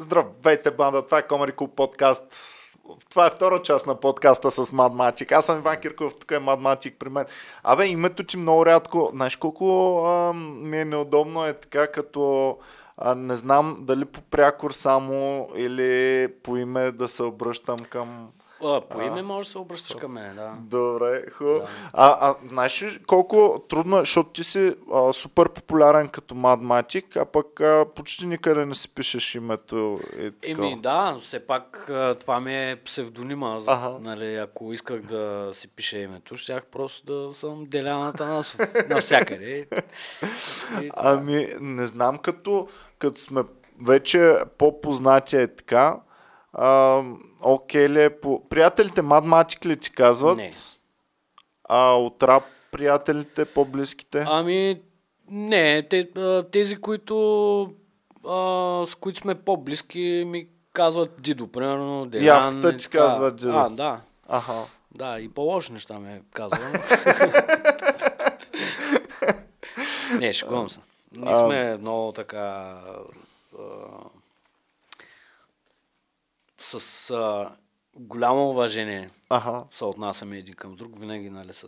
Здравейте, банда! Това е Comedy Club подкаст. Това е втора част на подкаста с Мад Матик. Аз съм Иван Кирков, тук е Мад Матик при мен. Абе, името ти много рядко. Знаеш колко а, ми е неудобно е така, като а, не знам дали по прякор само или по име да се обръщам към... А, по име може да се обръщаш към мен, да. Добре, хубаво. Да. А, а знаеш ли колко трудно е, защото ти си а, супер популярен като Мадматик, а пък а, почти никъде не си пишеш името така. Еми да, все пак а, това ми е псевдонима. Аха. нали, ако исках да си пиша името, щях просто да съм Делян Атанасов навсякъде. И. Ами, не знам, като, като сме вече по-познати е така, а, окей ли е по... Приятелите Мадматик ли ти казват? Не. А от рап приятелите, по-близките? Ами, не, те, а, тези, които а, с които сме по-близки, ми казват Дидо, примерно. Делян, Явката ти така. казва Дидо. А, да. Аха. Да, и по-лоши неща ме казвам. не, шегувам се. Ние А. сме много така... А, с а, голямо уважение Аха. се отнасяме един към друг, винаги, нали, с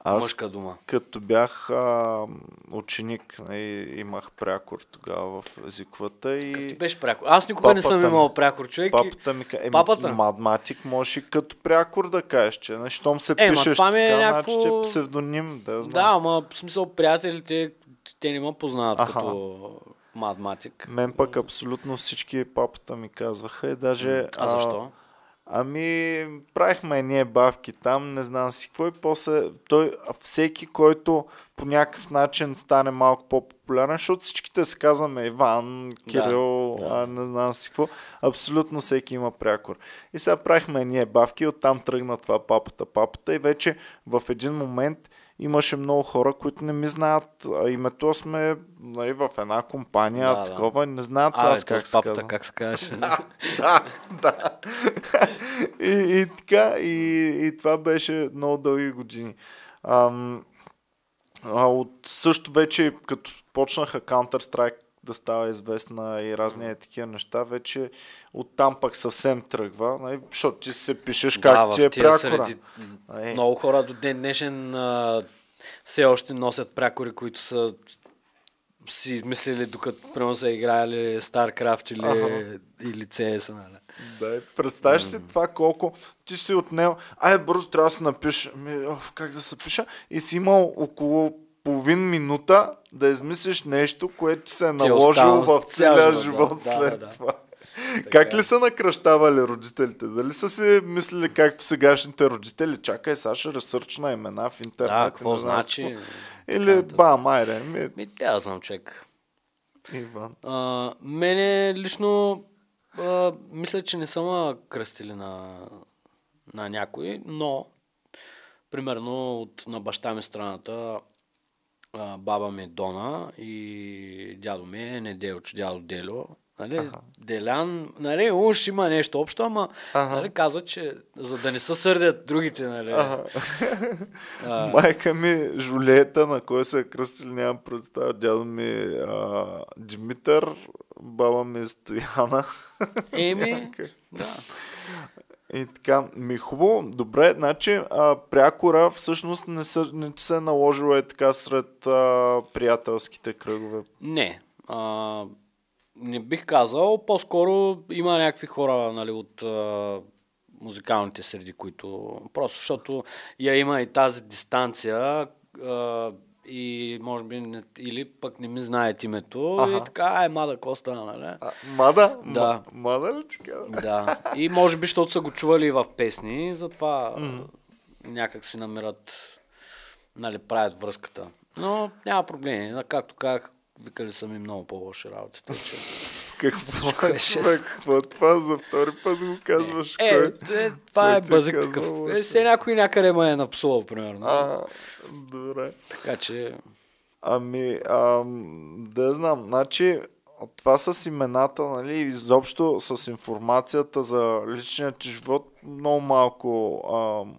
Аз мъжка дума. като бях а, ученик, нали, имах прякор тогава в езиковата и... Ти беше прякор. Аз никога не съм Папата имал прякор човек. и- Папата ми каза, Папата? Мадматик може и като прякор да кажеш, че не, щом се Е, пишеш това ми е така, някакво- значи е псевдоним, да знам. Да, ама в смисъл приятелите, те не ме познават Аха. като математик. Мен пък абсолютно всички папата ми казваха и даже... А защо? Ами, правихме ние бавки там, не знам си какво и после той, всеки, който по някакъв начин стане малко по-популярен, защото всичките се казваме Иван, Кирил, да. А, не знам си какво, абсолютно всеки има прякор. И сега правихме ние бавки, оттам тръгна това папата, папата и вече в един момент имаше много хора, които не ми знаят а, името, сме нали, в една компания, Да, да. такова, не знаят А, аз бе, как с се казвам. как се казваше? да, да. и, и така, и, и това беше много дълги години. Ам, а от също вече, като почнаха Counter-Strike да става известна и разни такива неща, вече оттам пък съвсем тръгва, нали, защото ти се пишеш как да, ти е прякора. среди Е. много хора до ден днешен а, все още носят прякори, които са си измислили докато примерно са играли StarCraft или, Аха. или CS, нали? Да, представяш си това колко ти си отнел. Ай, бързо трябва да се напиша. Ми, оф, как да се пиша? И си имал около половин минута да измислиш нещо, което се е е наложило в целия живот да, след да, да. това. Как ли са накръщавали родителите? Дали са си мислили както сегашните родители? Чакай, ще ресърчна имена в интернет. Да, какво значи? какво. Или бам, айде, ми, Ми, тя да знам, човек. Иван. А, мене лично а, мисля, че не са ме кръстили на, на някой, но примерно от, на баща ми страната а, баба ми е Дона и дядо ми е Неделчо, дядо Делю. Нали, Делян, нали, уж има нещо общо, ама нали, казва, че за да не се сърдят другите, нали. А, Майка ми Жулета, на кой се е кръстили, нямам представа. Дядо ми а, Димитър, баба ми е Стояна. Еми, да. И така, ми е хубаво. Добре, значи а, прякора всъщност не, са, не се е наложило е така сред а, приятелските кръгове. Не. А, не бих казал. По-скоро има някакви хора нали, от а, музикалните среди, които просто защото я има и тази дистанция а, и може би не, или пък не ми знаят името Аха. и така, е Мада Коста, нали? А, мада? Да. М- мада ли ти? Да. И може би, защото са го чували и в песни, затова mm-hmm. някак си намират, нали, правят връзката. Но няма проблеми. Както казах, викали са ми много по-лоши работи. Тъй, че... Какво, Всичко е шест. бе, какво е това? За втори път го казваш. Е, кой? е, това е кой казва такъв. лошо? Е, все някой някъде ме е напсувал, примерно. А, добре. Така че... Ами, ам, да знам, значи това с имената, нали, изобщо с информацията за личния ти живот, много малко ам,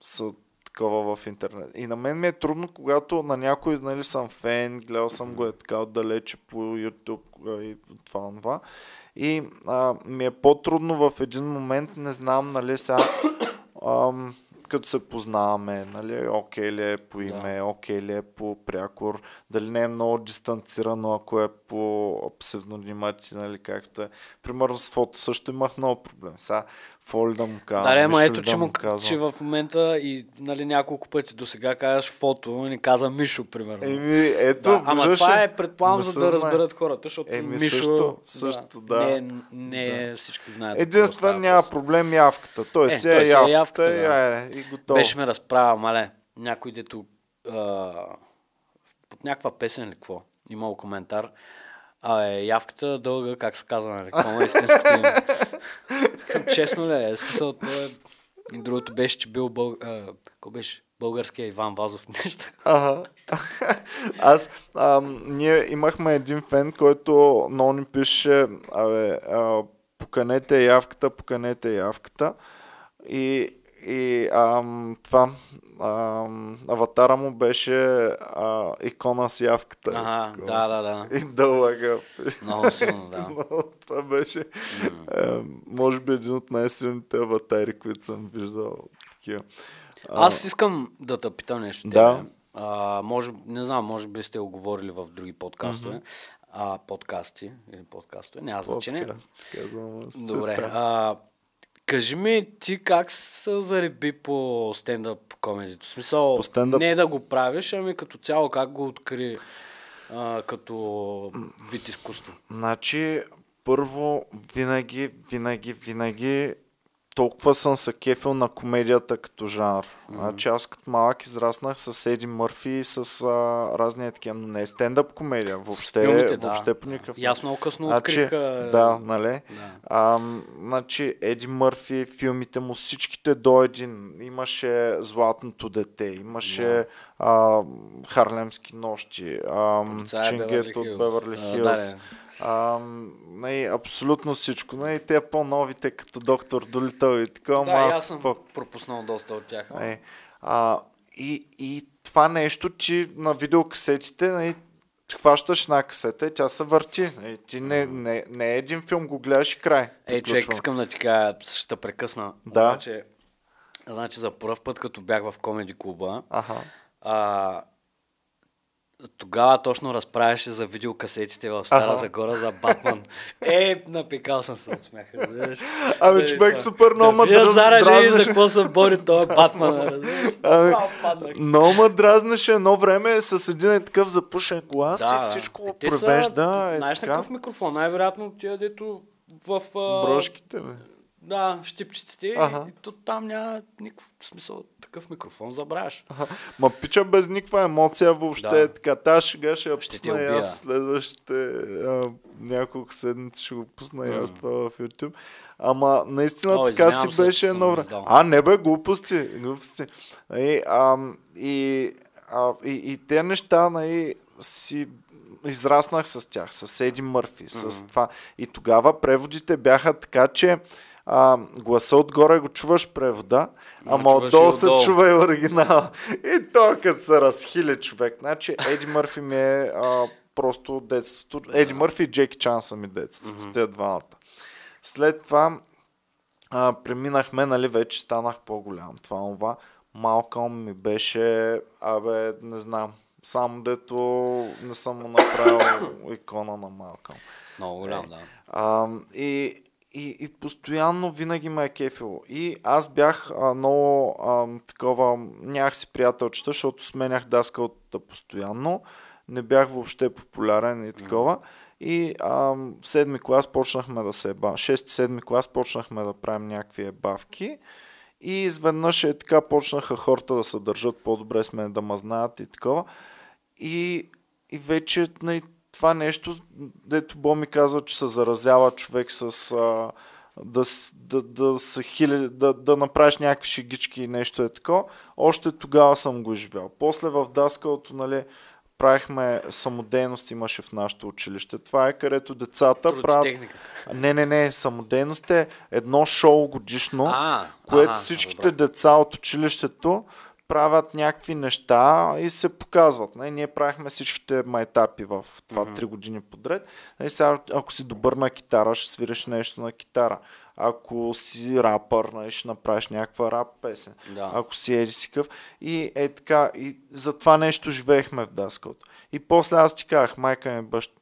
са такова в интернет. И на мен ми е трудно, когато на някой нали, съм фен, гледал съм го е така отдалече по YouTube и това, това. И а, ми е по-трудно в един момент, не знам, нали сега, ам, като се познаваме, нали, окей ли е по име, да. окей ли е по прякор, дали не е много дистанцирано, ако е по псевдонима ти, нали, както е. Примерно с фото също имах много проблем. Сега какво ли да му казвам? Да, ама ето, да че, му му, казвам? че в момента и нали, няколко пъти до сега казваш фото, не каза Мишо, примерно. Еми, ето, да, ама това е предполагам, за да разберат хората, защото Еми, Мишо... също, също, да. Не, не всички знаят. Единствено няма въпрос. проблем явката. Той Е, си е е явката, явката, и, да. айде, и готово. Беше ме разправя, мале. Някой дето а, под някаква песен или какво. Имал коментар. А, е, явката дълга, как се казва, нали? Какво е истинското име? Честно ли е? Смисъл, то е... Другото беше, че бил бъл... какво беше? Българския Иван Вазов нещо. Ага. Аз, ам, ние имахме един фен, който много ни пише, абе, а, поканете явката, поканете явката. И, и ам, това, ам, аватара му беше а, икона с явката. Ага, Такова. да, да, да. И дълъга. Много силно, да. Но това беше, е, може би, един от най-силните аватари, които съм виждал. Такива. А, Аз искам да те питам нещо. Да. тебе. А, може, не знам, може би сте го говорили в други подкастове. А, подкасти или подкастове, няма значение. подкаст, казвам аз. Добре. А, кажи ми ти как се зареби по стендъп комедито? В смисъл, По стендъп- не да го правиш, ами като цяло как го откри а, като вид изкуство? Значи, първо, винаги, винаги, винаги толкова съм се кефил на комедията като жанр. Значи аз като малък израснах с Еди Мърфи и с а, разни такива, но не е стендъп комедия, въобще, филмите, да. въобще по никакъв И аз много късно Значи, открих... да, нали? да. А, значи, Еди Мърфи, филмите му, всичките до един. Имаше Златното дете, имаше а, Харлемски нощи, а, Чингет от. Беверли Хилс. да, да. А, не, абсолютно всичко. Не, те по-новите, като доктор Долитъл и така, Да, и малко аз съм по- пропуснал доста от тях. ама. е, а, и, и това нещо, ти на видеокасетите, нали, хващаш една касета и тя се върти. Е, ти не, не, не е един филм, го гледаш и край. Ей, човек, искам да ти кажа, ще прекъсна. Да. Обаче, значи за първ път, като бях в комеди клуба, Аха. а, тогава точно разправяше за видеокасетите в Стара Аха. Загора за Батман. Е, напикал съм се от разбираш? Ами, човек това. супер много ме да заради за дразнеше. какво се бори този Батман. Ами. Много ме дразнеше едно време с един е такъв запушен глас и всичко Е, те са- превежда. Е, Знаеш какъв микрофон? Най-вероятно тия, дето в... а, Брошките, бе. Да, щипчиците. Аха. И то там няма никакъв смисъл. Такъв микрофон забравяш. Ма пича без никаква емоция въобще. Да. Така, тази шега ще я Ще пусна и аз следващите а, няколко седмици ще го пусна и аз това в YouTube. Ама наистина О, така си се, беше едно време. А, не бе, глупости. глупости. И, а, и, а, и, и те неща, нали, си израснах с тях, с Еди Мърфи, с това. И тогава преводите бяха така, че а, гласа отгоре го чуваш превода, ама отдолу се чува и оригинал. И то като се разхили човек. Значи Еди Мърфи ми е а, просто детството. Еди Мърфи и Джеки Чан са ми детството, mm-hmm. те двамата. След това а, преминахме, нали, вече станах по-голям. Това, това. Малкълм ми беше, абе, не знам, само дето не съм му направил икона на Малкълм. Много голям, да. А, и, и, и постоянно винаги ме е кефило. И аз бях а, много а, такова, нямах си приятелчета, защото сменях даскалата постоянно. Не бях въобще популярен и такова. И а, в седми клас почнахме да се еба. Шести-седми клас почнахме да правим някакви ебавки. И изведнъж е така почнаха хората да се държат по-добре с мен, да ме знаят и такова. И, и вече нали, това нещо, дето Бо ми казва, че се заразява човек с а, да, да, да, са хиляди, да, да направиш някакви шегички и нещо е такова, още тогава съм го изживял. После в даскалото, нали, правихме самодейност, имаше в нашето училище. Това е където децата правят... Не, не, не, самодейност е едно шоу годишно, А, което аха, всичките добре. деца от училището правят някакви неща и се показват. Не? Ние правихме всичките майтапи в това mm-hmm. 3 години подред. Не? Сега, ако си добър на китара, ще свириш нещо на китара. Ако си рапър, не? ще направиш някаква рап песен. Да. Ако си еди си къв. И е така, и за това нещо живеехме в Даскалото. И после аз ти казах, майка ми баща,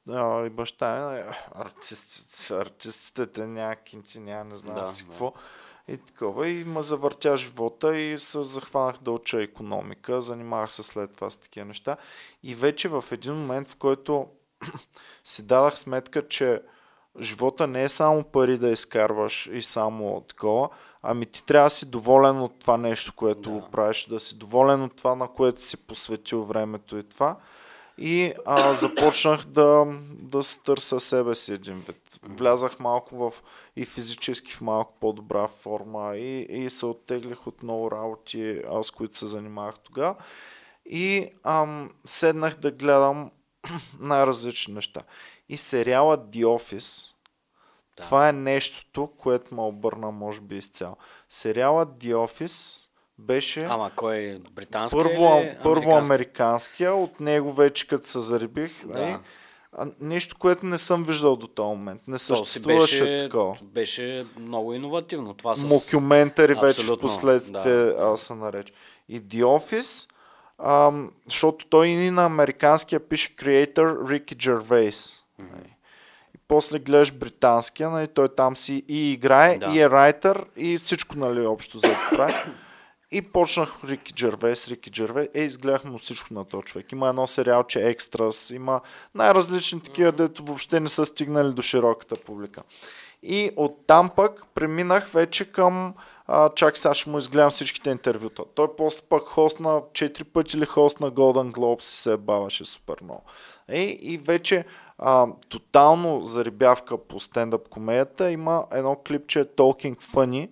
и баща ми, артистите, артистите някакви, няма, не знам Да, си да. И такова. И ме завъртя живота и се захванах да уча економика. Занимавах се след това с такива неща. И вече в един момент, в който си дадах сметка, че живота не е само пари да изкарваш и само такова, ами ти трябва да си доволен от това нещо, което Да. го правиш, да си доволен от това, на което си посветил времето и това. И а, започнах да, да се търся себе си един вид. Влязах малко в и физически в малко по-добра форма и, и се оттеглих от много работи, а, с които се занимавах тогава. И ам, седнах да гледам най-различни неща. И сериала The Office, Да. това е нещото, което ме обърна, може би, изцяло. Сериала The Office беше Ама кой? Британски първо, или първо американски? американския, от него вече като се зарибих. Да. нали, а, нещо, което не съм виждал до този момент. Не съществуваше беше, такова. беше много иновативно. Това с... Мокюментари вече в последствие да. се нарече. И The Office, ам, защото той и на американския пише creator Рики Джервейс. Нали. И после гледаш британския, нали, той там си и играе, Да. и е райтер, и всичко нали, общо за прави. И почнах Рики Джервейс, Рики Джервейс. Е, изгледах му всичко на този човек. Има едно сериал, че е Екстрас, има най-различни такива, дето въобще не са стигнали до широката публика. И оттам пък преминах вече към а, чак сега ще му изгледам всичките интервюта. Той после пък хост на 4 пъти или хост на Golden Globes и се баваше супер много. Е, и вече а, тотално зарибявка по стендъп комедията има едно клипче Talking Funny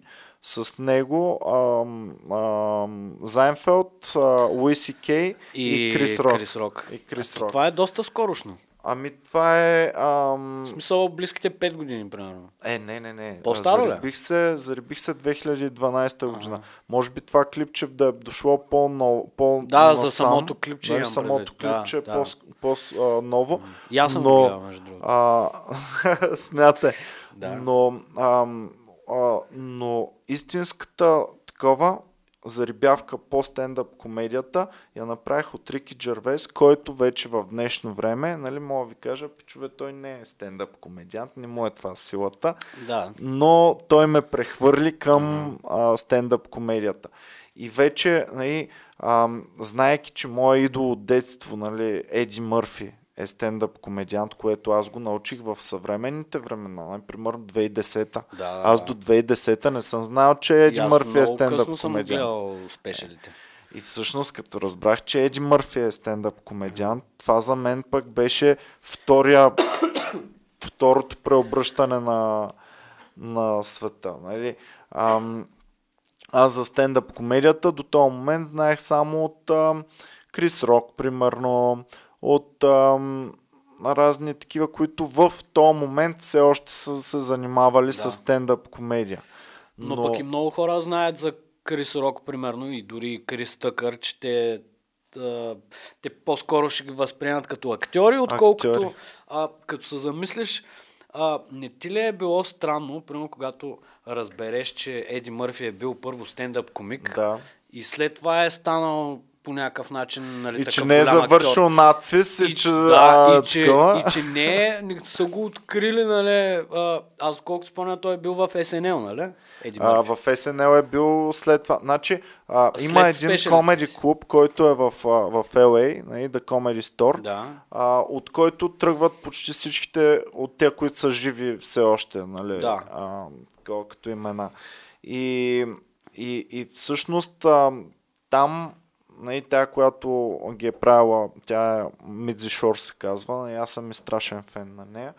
с него ам, ам, Зайнфелд, Луиси Кей и, Крис Рок. Крис Рок. И Крис Рок. Това е доста скорошно. Ами това е... Ам... В смисъл близките 5 години, примерно. Е, не, не, не. По-старо ли? се, зарибих се 2012 година. Може би това клипче да е дошло по-ново. По Да, за насам. самото клипче Нали, имам самото предвид. Да, клипче е да. по- по-ново. И аз съм но, го гледал, между другото. А, смятай. Да. Но, ам, а, но истинската такова зарибявка по стендъп комедията я направих от Рики Джервес, който вече в днешно време, нали, мога да ви кажа, пичове, той не е стендъп комедиант, не му е това силата Да. но той ме прехвърли към а, стендъп комедията. И вече, нали, а, знаеки, че моят идол от детство, нали, Еди Мърфи е стендъп комедиант, което аз го научих в съвременните времена, примерно 2010-та. Да, аз до 2010-та не съм знал, че Еди Мърфи е стендъп съм комедиант. гледал спешалите. И всъщност, като разбрах, че Еди Мърфи е стендъп комедиант, това за мен пък беше втория, второто преобръщане на, на света. Нали? Ам, аз за стендъп комедията до този момент знаех само от ам, Крис Рок, примерно, от ам, разни такива, които в този момент все още са се занимавали Да. с стендъп комедия. Но, пък и много хора знаят за Крис Рок, примерно, и дори Крис Тъкър, че те, а, те по-скоро ще ги възприемат като актьори, отколкото Актьори. а, като се замислиш, а, не ти ли е било странно, примерно, когато разбереш, че Еди Мърфи е бил първо стендъп комик Да. и след това е станал по някакъв начин нали, И че не е голям актьор. завършил надпис и, И, че... да, а, и, че, такова. и че не, е- са го открили, нали, а, аз колкото спомня, той е бил в СНЛ, нали? Еди А, в СНЛ е бил след това. Значи, а, След има един комеди клуб, който е в, а, в LA, нали, The Comedy Store, Да. а, от който тръгват почти всичките от те, които са живи все още, нали, Да. а, като имена. И, и, и всъщност а, там нали, тя, която ги е правила, тя е Мидзи Шор се казва, нали, аз съм и страшен фен на нея.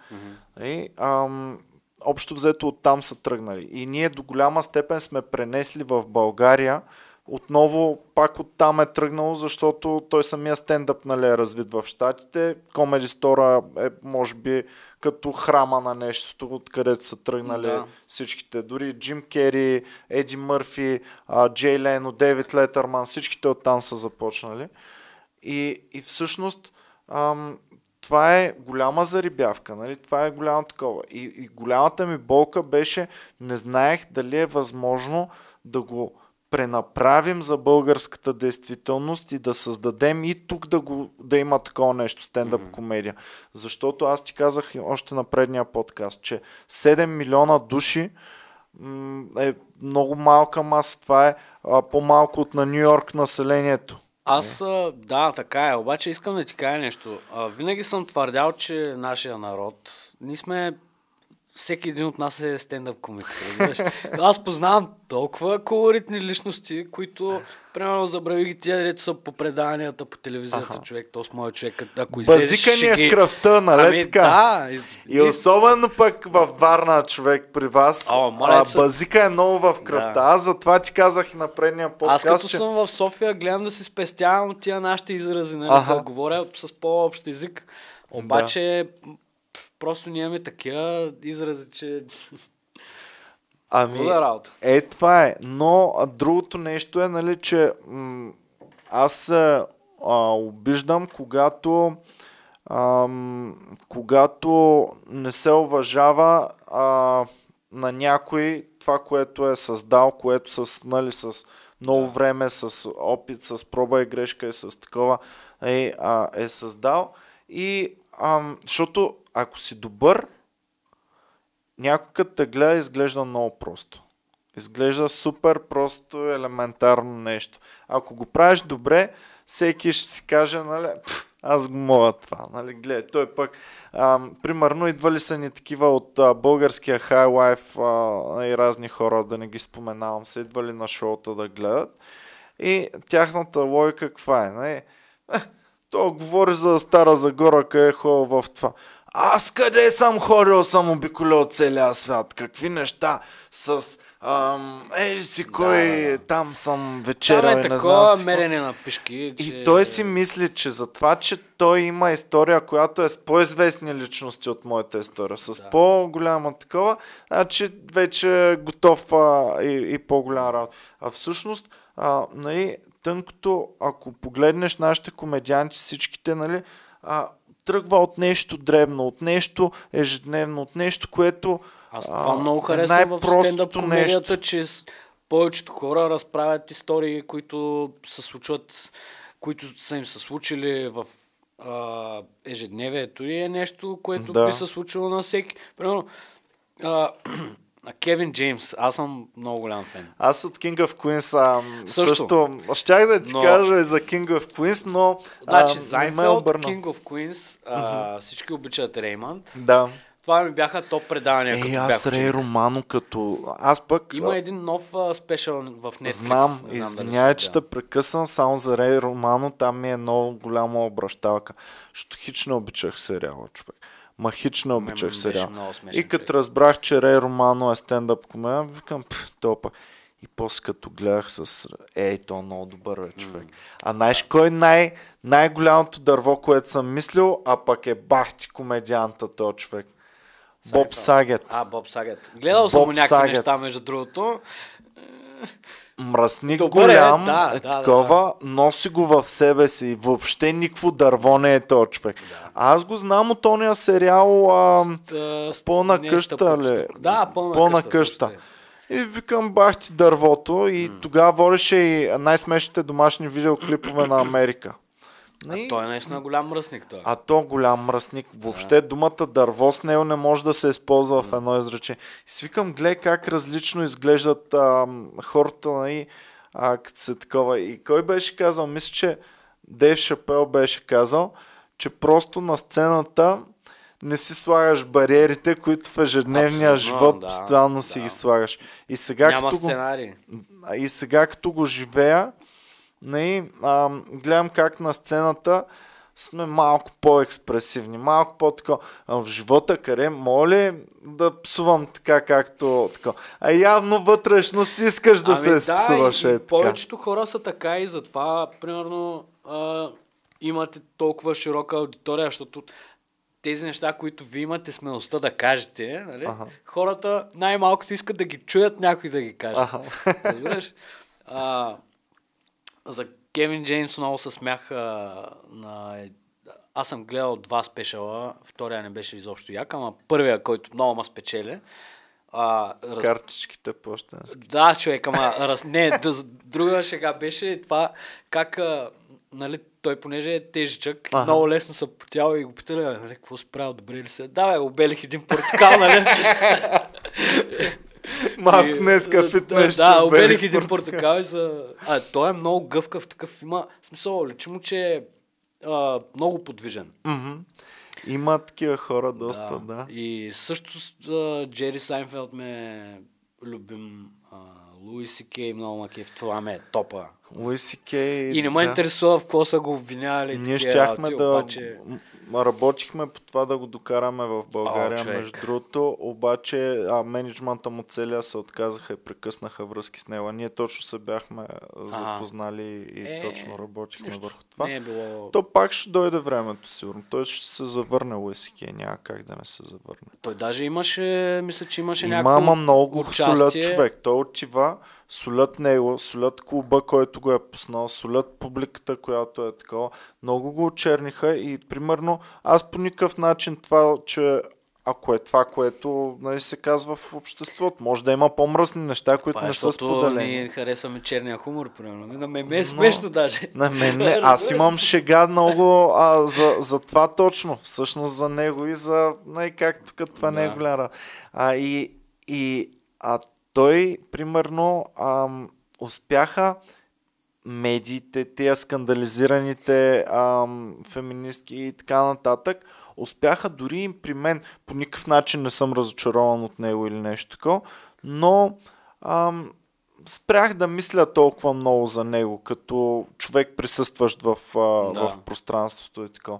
Нали, ам, общо взето оттам са тръгнали. И ние до голяма степен сме пренесли в България отново пак оттам е тръгнало, защото той самия стендъп нали, е развит в Штатите. Комеди Стора е може би като храма на нещото, откъдето са тръгнали Да. всичките. Дори Джим Кери, Еди Мърфи, Джей Лено, Дейвид Летърман, всичките оттам са започнали. И, и всъщност ам, това е голяма зарибявка, нали? това е голямо такова. И, и голямата ми болка беше, не знаех дали е възможно да го пренаправим за българската действителност и да създадем и тук да, го, да има такова нещо, стендъп комедия. Защото аз ти казах още на предния подкаст, че 7 милиона души м, е много малка маса. Това е а, по-малко от на Нью Йорк населението. Аз, а, да, така е. Обаче искам да ти кажа нещо. А, винаги съм твърдял, че нашия народ, ние сме всеки един от нас е стендъп комик. Аз познавам толкова колоритни личности, които, примерно, забрави ги тия, дето са по преданията по телевизията, Аха. човек, то с моят човек, ако излезеш, Базика ни ще е ги... в кръвта, нали Ами, така? да. И, И особено пък във Варна човек при вас, О, а, базика е много в кръвта. Да. Аз затова ти казах и на предния Аз подкаст, като че... съм в София, гледам да си спестявам от тия нашите изрази, нали, да говоря с по-общ език. Обаче, просто ние имаме такива изрази, че... Ами, Луда работа. е, това е. Но а, другото нещо е, нали, че м- аз се а, обиждам, когато ам, когато не се уважава а, на някой това, което е създал, което с, нали, с много време, с опит, с проба и грешка и с такова е, а, е създал. И ам, защото ако си добър, някой като те гледа изглежда много просто. Изглежда супер просто елементарно нещо. Ако го правиш добре, всеки ще си каже, нали, «Пф, аз го мога това. Нали, гледай, той пък, ам, примерно, идвали са ни такива от а, българския High Life а, и разни хора, да не ги споменавам, са идвали на шоута да гледат. И тяхната логика каква е? Нали? Е, той говори за Стара Загора, къде е ходил в това. Аз къде съм ходил, съм обиколял целия свят. Какви неща с... Ам, ей си кой, да, да. там съм Там вечерял е и не знам такова си какво. мерене на пишки, че... И той си мисли, че за това, че той има история, която е с по-известни личности от моята история, с Да. по-голяма такова, значи вече е готов а, и, и по-голям работа. А всъщност, а, нали, тънкото, ако погледнеш нашите комедианти, всичките, нали, а, тръгва от нещо дребно, от нещо ежедневно, от нещо, което Аз а, това много е харесвам в стендъп комедията, че повечето хора разправят истории, които се случват, които са им се случили в а, ежедневието и е нещо, което Да. би се случило на всеки. Примерно, а, Кевин Джеймс, аз съм много голям фен. Аз от King of Queens а, Също. също. щях да ти Но- кажа и за King of Queens, но Значи, а, не ме обърна. King of Queens, а, всички обичат Реймонд. Да. Това ми бяха топ предавания, като Ей, бях аз Рей. Романо като... Аз пък... Има а, един нов а, спешъл в Netflix. Знам, Не си че те прекъсвам само за Рей Романо, там ми е много голяма обращалка. Защото хич не обичах сериала, човек. Ма хич не обичах смешен И като разбрах, че Рей Романо е стендъп комедия, викам, топа. И после като гледах с... Ей, то е много добър е, човек. А знаеш кой е най- най-голямото дърво, което съм мислил, а пък е бахти комедианта този човек. Боб. Сагет. А, Боб Сагет. Гледал съм му някакви Сагет. неща, между другото. Мръсник Добър е, голям, да, е, да, да, такова, носи го в себе си. Въобще никакво дърво не е то човек. Аз го знам от ония сериал а, Та, с- Пълна къща, ли? Да, пълна, Пълна къща. и викам бах ти дървото и тогава водеше и най-смешните домашни видеоклипове на Америка. А той е наистина голям мръсник. Той. А то голям мръсник. Въобще думата дърво с него не може да се използва в едно изречение. И свикам, гледай как различно изглеждат а, хората, нали, а, като се такова. И кой беше казал? Мисля, че Дейв Шапел беше казал, че просто на сцената не си слагаш бариерите, които в ежедневния Абсолютно, живот да, постоянно си да. ги слагаш. И сега, Няма като го, сценарий. а и сега като го живея, нали, а, гледам как на сцената сме малко по-експресивни, малко по-тако. В живота, къде моля да псувам така, както така. А явно вътрешно си искаш да ами, се да, псуваш. и, Е, така. повечето хора са така и затова, примерно, а, имате толкова широка аудитория, защото тези неща, които вие имате смелостта да кажете, нали? Аха. хората най-малкото искат да ги чуят някой да ги каже. Аха. Разбираш? А, за Кевин Джеймс много се смях а, на... Аз съм гледал два спешала, втория не беше изобщо як, ама първия, който много ма спечели. А, раз... Картичките почтенски. Да, човек, ама раз... не, друга шега беше това как а, нали, той понеже е тежичък, Аха. много лесно се потял и го питали, «А, нали, какво си правил, добре ли се? Да, бе, обелих един портокал, нали? Малко И- днеска да, фитнес. Да, обелих един портокал. и за... А, той е много гъвкав, такъв има... В смисъл, личи му, че е а, много подвижен. Мгм. Има такива хора доста, да. И също а, Джери Сайнфелд ме е любим. А, Луи Си Кей много макив. Това ме е топа. Луи Си Кей, И не ме да. интересува в какво са го обвинявали. Ние такива щяхме да... Обаче... Работихме по това да го докараме в България, О, човек. между другото, обаче а, менеджмента му целия се отказаха и прекъснаха връзки с него. Ние точно се бяхме а, запознали и Е, точно работихме нищо. върху това. Не е било... То пак ще дойде времето, сигурно. Той ще се завърне Луиси Кей, няма как да не се завърне. Той даже имаше, мисля, че имаше Има, някакво ама много участие. солят човек. Той отива, солят него, солят клуба, който го е пуснал, солят публиката, която е такова. Много го очерниха и примерно аз по никакъв начин това, че ако е това, което нали, се казва в обществото. Може да има по-мръсни неща, които Това е, не са споделени. ние харесваме черния хумор, примерно. На мен ме е смешно даже. На мен не. Аз имам шега много а, за, за това точно. Всъщност за него и за най как тук това не е Да. голяма. А, и, и а, той, примерно, ам, успяха медиите, тия скандализираните ам, феминистки и така нататък, успяха дори и при мен, по никакъв начин не съм разочарован от него или нещо такова, но ам, спрях да мисля толкова много за него, като човек присъстващ в, а, Да. в пространството и така.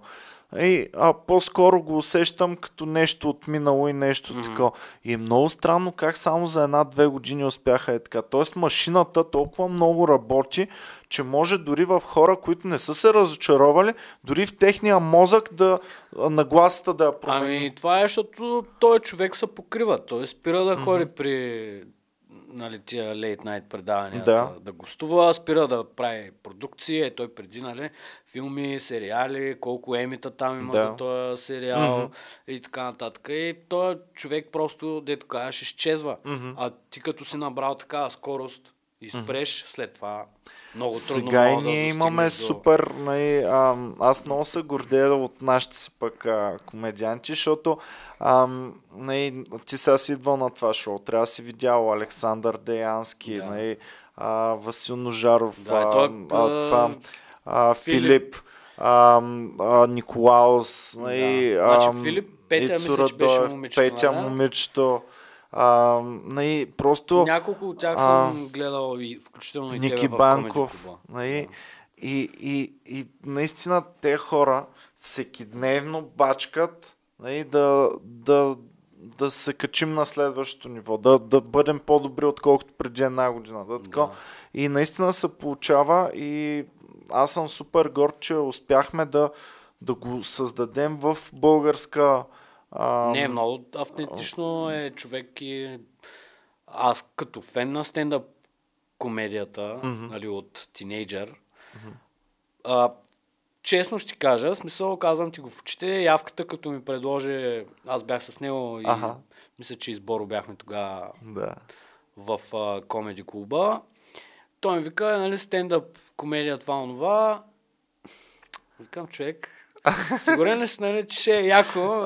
И, а, по-скоро го усещам като нещо от минало и нещо mm-hmm. такова. И е много странно как само за една-две години успяха е така. Тоест машината толкова много работи, че може дори в хора, които не са се разочаровали, дори в техния мозък да нагласата да я промени. Ами това е, защото той човек се покрива. Той спира да ходи при нали, тия late night предавания Да. да. да гостува, спира да прави продукции. Е, той преди, нали, филми, сериали, колко емита там има Да. за този сериал и така нататък. И той човек просто, дето кажеш, изчезва. А ти като си набрал такава скорост и спреш, след това много трудно Сега и мога да ние имаме до- супер, нали, а, аз много се гордея от нашите си пък а, комедианти, защото а, нали, ти сега си идвал на това шоу, трябва да си видял Александър Деянски, Да. нали, а, Васил Ножаров, Да, а, той, а, това, а, Филип. Филип, а, а, Николаус, нали, Да. Значи Филип, Петя, мисля, че беше момичето, Петя нали? момичето, а, нали, просто... Няколко от тях а, съм гледал и включително и Ники тебе Банков. Нали? И, и, и наистина те хора всекидневно бачкат нали, да, да, да се качим на следващото ниво, да, да бъдем по-добри, отколкото преди една година. Да, така. Да. И наистина се получава и аз съм супер горд, че успяхме да, да го създадем в българска... А, Не, много автентично е човек и аз като фен на стендъп комедията, mm-hmm. нали, от тинейджър, mm-hmm. а, честно ще ти кажа, смисъл казвам ти го в очите, явката като ми предложи, аз бях с него и Аха. мисля, че изборо бяхме тогава Да. в а, комеди клуба. Той ми вика, нали, стендъп, комедия, това, онова. Викам, човек, сигурен ли си, нали, че ще е яко?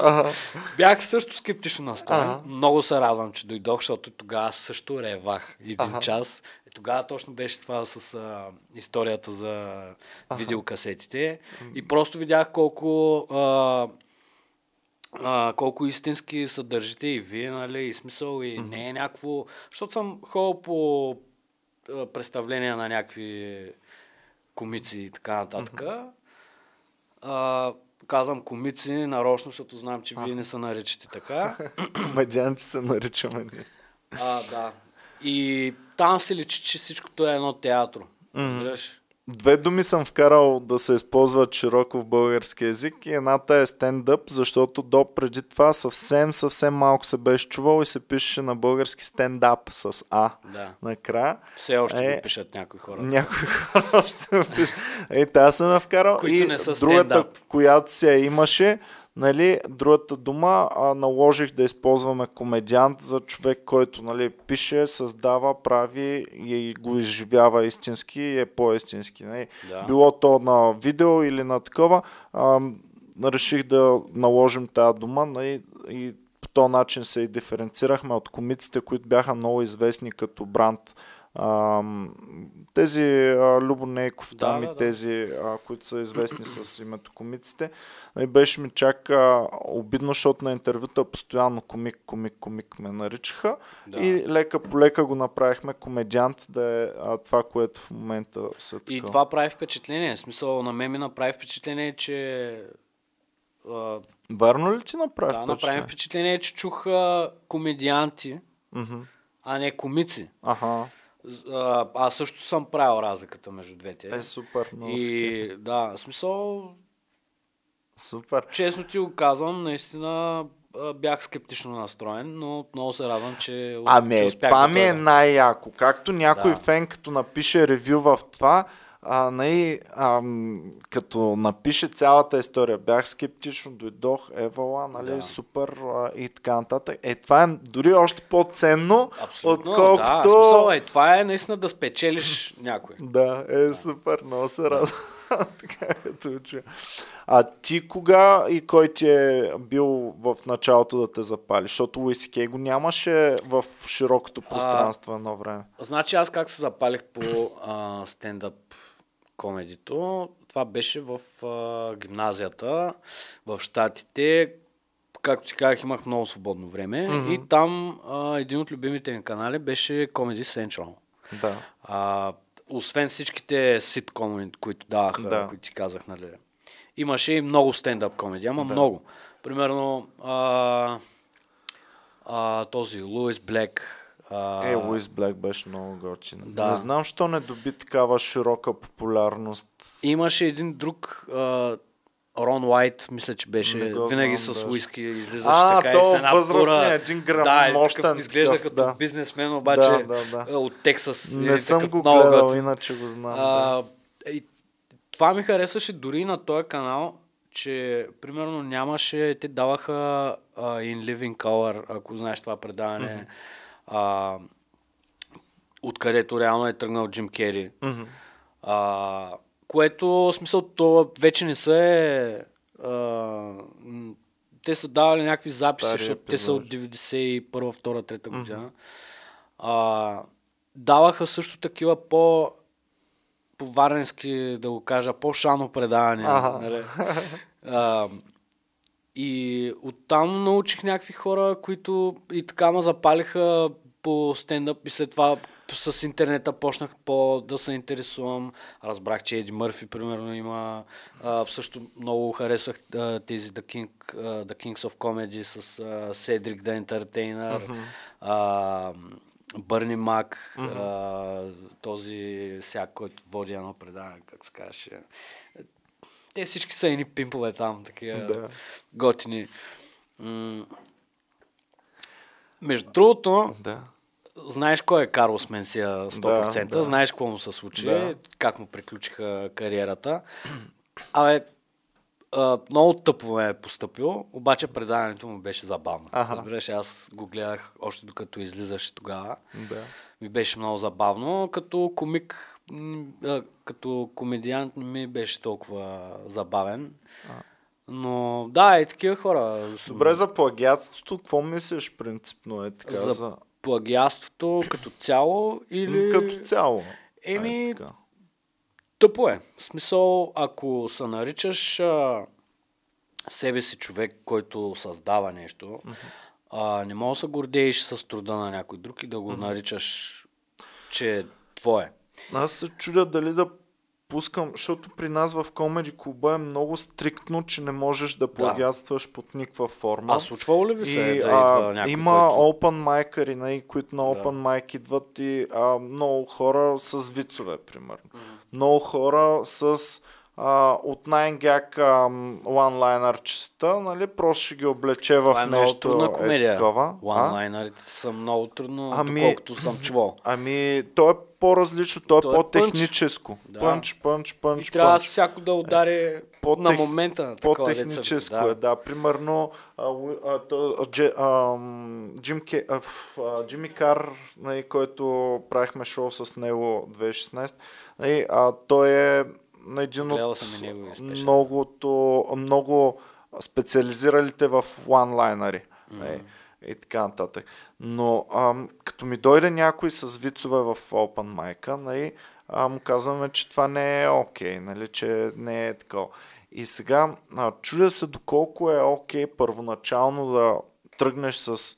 Бях също скептично настроен. Ага. Много се радвам, че дойдох, защото тогава също ревах един час. И тогава точно беше това с а, историята за видеокасетите. И просто видях колко а, а, колко истински се държите и вие, нали, и смисъл, и не е някакво... Защото съм ходил по представления на някакви комици и така нататък. А, казвам комици нарочно, защото знам, че вие не се наричате така. Комедианти се наричаме ние. А, да. И там се личи, че всичкото е едно театро. Разбираш? Две думи съм вкарал да се използват широко в български язик и едната е стендъп, защото до преди това съвсем, съвсем малко се беше чувал и се пишеше на български стендап с А Да. накрая. Все още Е, го пишат някои хора. Някои хора още го пишат. Е, тази съм я вкарал. Които и не са другата, стендъп. която си я имаше, нали, другата дума, а, наложих да използваме комедиант за човек, който нали, пише, създава, прави и го изживява истински и е по-истински. Нали. Да. Било то на видео или на такова, а, реших да наложим тази дума нали, и по този начин се и диференцирахме от комиците, които бяха много известни като бранд. Ам, тези а, Любо Нейков Да, там да, и да. тези, а, които са известни с името комиците, нали, беше ми чак а, обидно, защото на интервюта постоянно комик, комик, комик ме наричаха Да. и лека по лека го направихме комедиант да е а, това, което в момента са така. И това прави впечатление. В смисъл, на мен ми направи впечатление, че... А, Вярно ли ти направи да, направи впечатление? впечатление, че чух а, комедианти, Мгм. а не комици. Аха, А, аз също съм правил разликата между двете. е супер, много и да, смисъл, Супер. честно ти го казвам, наистина бях скептично настроен, но много се радвам, че, Ами, че това ми е най-яко. Както някой Да. фен, като напише ревю в това, а, нали, ам, като напише цялата история, бях скептично, дойдох, евала, нали, Да. супер а, и така нататък. Е, това е дори още по-ценно, Абсолютно, отколкото... да. Смисъл, е, това е наистина да спечелиш някой. Да, е супер, много се радвам. така като уча. А ти кога и кой ти е бил в началото да те запали? Защото Луиси Кей го нямаше в широкото пространство едно време. Значи аз как се запалих по а, стендъп комедито, това беше в а, гимназията, в Штатите. Както ти казах, имах много свободно време mm-hmm. и там а, един от любимите ми канали беше Comedy Central. Да. А, освен всичките ситкоми, които даваха, Да. които ти казах, нали. Имаше и много стендъп комедия, ама Да. много. Примерно а, а, този Луис Блек. А, Е, Луис Блек беше много готин. Да. Не знам, що не доби такава широка популярност. Имаше един друг а, Рон Уайт, мисля, че беше винаги знам с уиски, излизаше А, така и то с една пура. един да, е грамощен такъв, изглежда такъв, като да. бизнесмен, обаче Да, да, да. а, от Тексас. Не Един съм го гледал, готин. иначе го знам. да. А, и, това ми харесваше дори на този канал, че примерно нямаше, те даваха а, In Living Color, ако знаеш това предаване, а, откъдето реално е тръгнал Джим Кери. А, което, в смисъл, то вече не са е... А, те са давали някакви записи, Стари защото те са от епизоди. 91, 2, 3 година. А, даваха също такива по по-варненски, да го кажа, по-шано предаване. Аха. Нали? А, и оттам научих някакви хора, които и така ме запалиха по стендъп и след това с интернета почнах по да се интересувам. Разбрах, че Еди Мърфи, примерно, има. А, също много харесах а, тези The, King, а, The Kings of Comedy с а, Седрик the Entertainer, а, Бърни Мак, а, този сяк, който води едно предаване, как се казваше. Те всички са едни пимпове там, такива Да. готини. М- Между другото, Да. Знаеш кой е Карлос Менсия 100%, Да, да. знаеш какво му се случи, Да. как му приключиха кариерата. Абе, а, много тъпо ме е поступил, обаче предаването му беше забавно. Разбираш, аз го гледах още докато излизаше тогава. Да. Ми беше много забавно. Като комик, като комедиант не ми беше толкова забавен. Но да, и такива хора. Добре, за плагиатството, какво мислиш принципно е така? за, За... плагиатството като цяло или... Като цяло. Еми. Тъпо е. В смисъл, ако се наричаш а, себе си човек, който създава нещо, а, не мога да се гордееш с труда на някой друг и да го наричаш, че е твое. Аз се чудя дали да пускам, защото при нас в Комеди клуба е много стриктно, че не можеш да плагиатстваш под никаква форма. А случвало ли ви се И, да а, някой, има който... open майкъри, нали, които на open майк идват и а, много хора с вицове, примерно. Много хора с а, от най-гяк лайнарчета, нали, просто ще ги облече в Това е нещо трудна е комедия. А? One-лайнерите са много трудно, Ами- доколкото съм чувал. Ами, то е по-различно, то е То е по-техническо. Да. Пънч, пънч, пънч, И трябва пънч. всяко да удари по-тех- на момента. на По-техническо е, да. Примерно, а, а, а, Дже, а, Джим Ке, а, а, Джимми Кар, нали, който правихме шоу с него 2016, нали, а, той е на един от и многото, много специализиралите в one-лайнери. Нали, и така нататък. Но ам, като ми дойде някой с вицове в Open Mic, нали, му казваме, че това не е окей, нали, че не е такова. И сега а, чудя се доколко е окей първоначално да тръгнеш с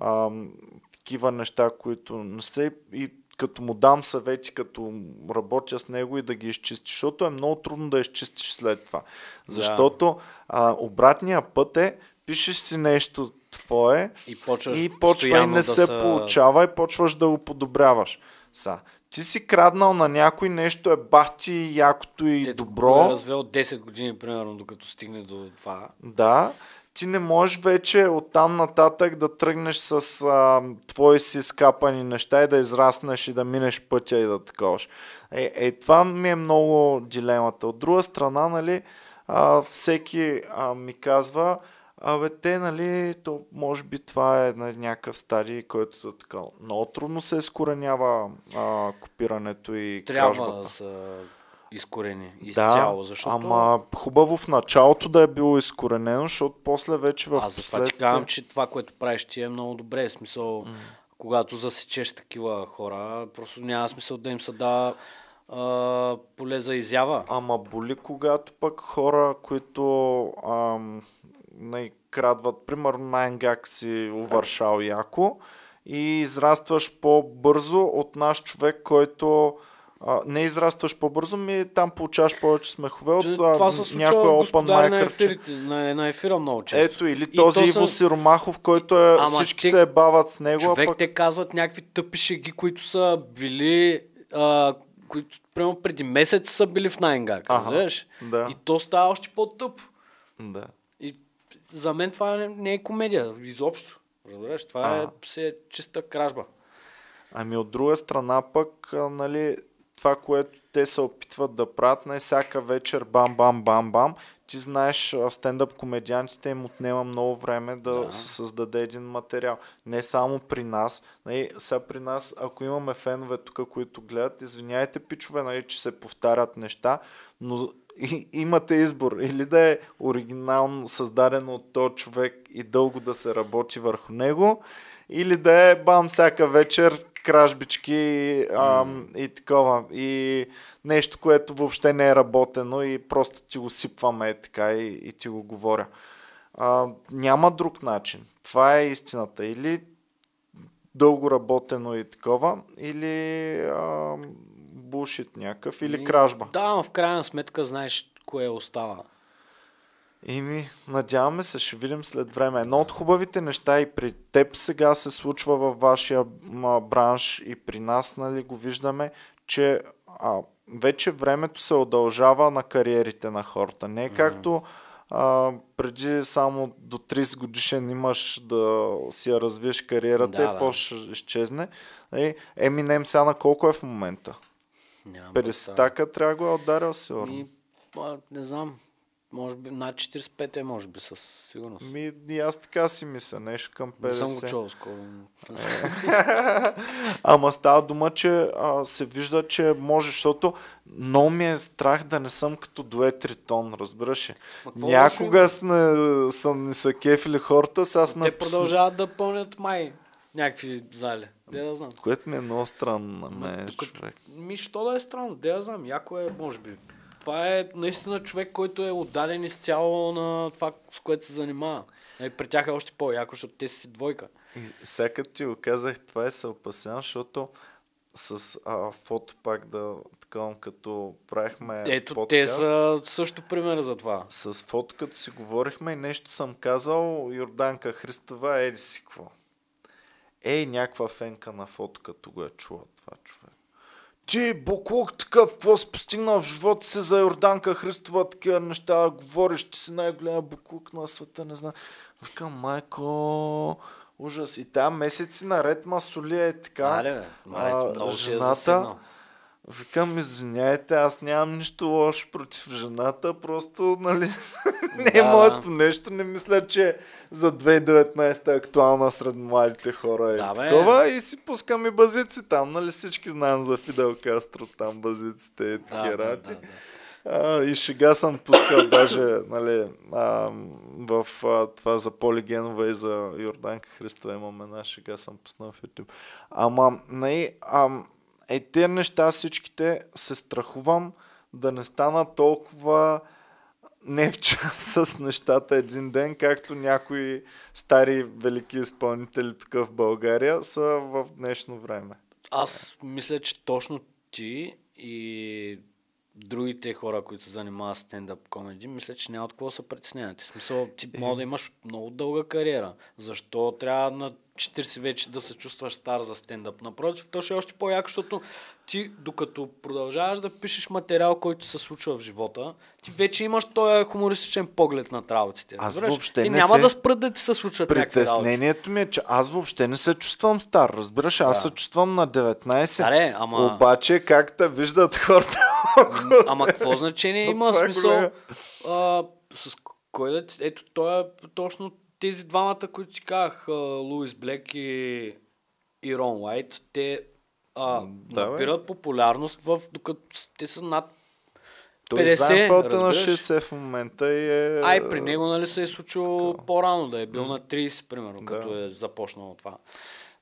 ам, такива неща, които не се и като му дам съвети, като работя с него и да ги изчистиш, защото е много трудно да изчистиш след това. Защото а, обратния път е, пишеш си нещо твое И почваш и почва и не да се са- получава и почваш да го подобряваш. Са. Ти си краднал на някой нещо е бахти, якото и Дето добро. го е развел 10 години, примерно, докато стигне до това. Да, ти не можеш вече оттам нататък да тръгнеш с а, твои си скапани неща и да израснеш и да минеш пътя и да таковаш. Е, е, това ми е много дилемата. От друга страна, нали, а, всеки а, ми казва, абе те, нали, то може би това е на някакъв стадий, който е така. Много трудно се изкоренява а, копирането и Трябва кражбата. да са изкорени изцяло, защото... Ама хубаво в началото да е било изкоренено, защото после вече в Аз затова ти последствие... казвам, че това, което правиш ти е много добре. В смисъл, когато засечеш такива хора, просто няма смисъл да им се дава а, поле за изява. Ама боли, когато пък хора, които ам, не крадват, примерно най-гак си увършал яко и израстваш по-бързо от наш човек, който а, не израстваш по-бързо, ми там получаваш повече смехове от а, това се някой open господари на, ефирите, на, на ефира много често. Ето, или И този то Иво са- Сиромахов, който е, Ама всички те- се бават с него, Човек, пък... те казват някакви тъпи шеги, които са били, а, които примерно преди месец са били в Найнгак, разбираш? да. И то става още по-тъп. Да. И за мен това не, не е комедия, изобщо. Разбираш, това А. е, чиста кражба. Ами от друга страна пък, нали, това, което те се опитват да правят, не всяка вечер бам, бам, бам, бам. Ти знаеш, стендъп комедиантите им отнема много време да, Да. се създаде един материал. Не само при нас. Нали, сега при нас, ако имаме фенове тук, които гледат, извиняйте, пичове, нали, че се повтарят неща, но и, имате избор. Или да е оригинално създадено от този човек и дълго да се работи върху него, или да е бам всяка вечер кражбички ам, и такова. И нещо, което въобще не е работено и просто ти го сипваме така и, и ти го говоря. А, няма друг начин. Това е истината. Или дълго работено и такова, или а, бушит някакъв, или кражба. Да, но в крайна сметка знаеш кое остава. Ими, надяваме се, ще видим след време. Едно от хубавите неща и при теб сега се случва във вашия бранш и при нас, нали, го виждаме, че а, вече времето се удължава на кариерите на хората. Не е както а, преди само до 30 годишен имаш да си я развиеш кариерата Да, и да. после изчезне. Еминем сега на колко е в момента? Нямам 50 така трябва да го е ударил сигурно. И, а, не знам, може би над 45 е, може би, със сигурност. Ми, и аз така си мисля, нещо към 50. Не съм го чувал скоро. Ама става дума, че а, се вижда, че може, защото много ми е страх да не съм като дует тон, разбираш ли? Някога лошо сме, съм ни са кефили хората, сега сме... Те продължават да пълнят май някакви зали. Де да знам. Което ми е много странно на мен, човек. Ми, що да е странно? Де да знам. Яко е, може би. Това е наистина човек, който е отдаден изцяло на това, с което се занимава. Е, при тях е още по-яко, защото те си двойка. И сега ти го казах, това е се опасявам, защото с а, фото пак да такова, като правихме Ето, подкаст, те са също пример за това. с фото, като си говорихме и нещо съм казал, Йорданка Христова, еди си какво. Ей, някаква фенка на фото, като го е чула това човек. Ти, буклук такъв, какво си постигнал в живота си за Йорданка Христова, такива неща, говориш, ти си най-голям буклук на света, не знам. Викам, майко, ужас. И там месеци наред масоли е така. Мале, а, много ще е жената- засегнал. Викам, извиняйте, аз нямам нищо лошо против жената, просто, нали, не е Да, моето да. нещо, не мисля, че за 2019 е актуална сред младите хора е Да, бе. такова и си пускам и базици там, нали, всички знаем за Фидел Кастро, там базиците и Да, такива да, работи. да, да. А, и шега съм пускал даже нали, а, в а, това за Поли Генова и за Йорданка Христова имам една шега съм пуснал в YouTube. Ама, нали, ам, е, тези неща всичките се страхувам да не стана толкова не в час с нещата един ден, както някои стари велики изпълнители тук в България са в днешно време. Аз мисля, че точно ти и другите хора, които се занимават с стендъп комеди, мисля, че няма от какво се притеснявате. В смисъл, ти може да имаш много дълга кариера. Защо трябва на 40 вече да се чувстваш стар за стендъп? Напротив, то ще е още по-яко, защото ти, докато продължаваш да пишеш материал, който се случва в живота, ти вече имаш този хумористичен поглед над работите. Аз разбираш? въобще ти не няма се- да спрат да ти се случват. Притеснението ми е, че аз въобще не се чувствам стар, разбираш, аз Да. се чувствам на 19. Аре, ама- Обаче как те виждат хората? Ама какво значение има е смисъл? А, с кой да ти... Ето, той е точно тези двамата, които ти казах, Луис Блек и, и Рон Уайт, те а, да, бе. набират популярност в, докато те са над Той 50, Зайнфелд е на разбираш? 60 в момента и е... Ай, при него нали се е случило по-рано, да е бил на 30, примерно, като е започнало това.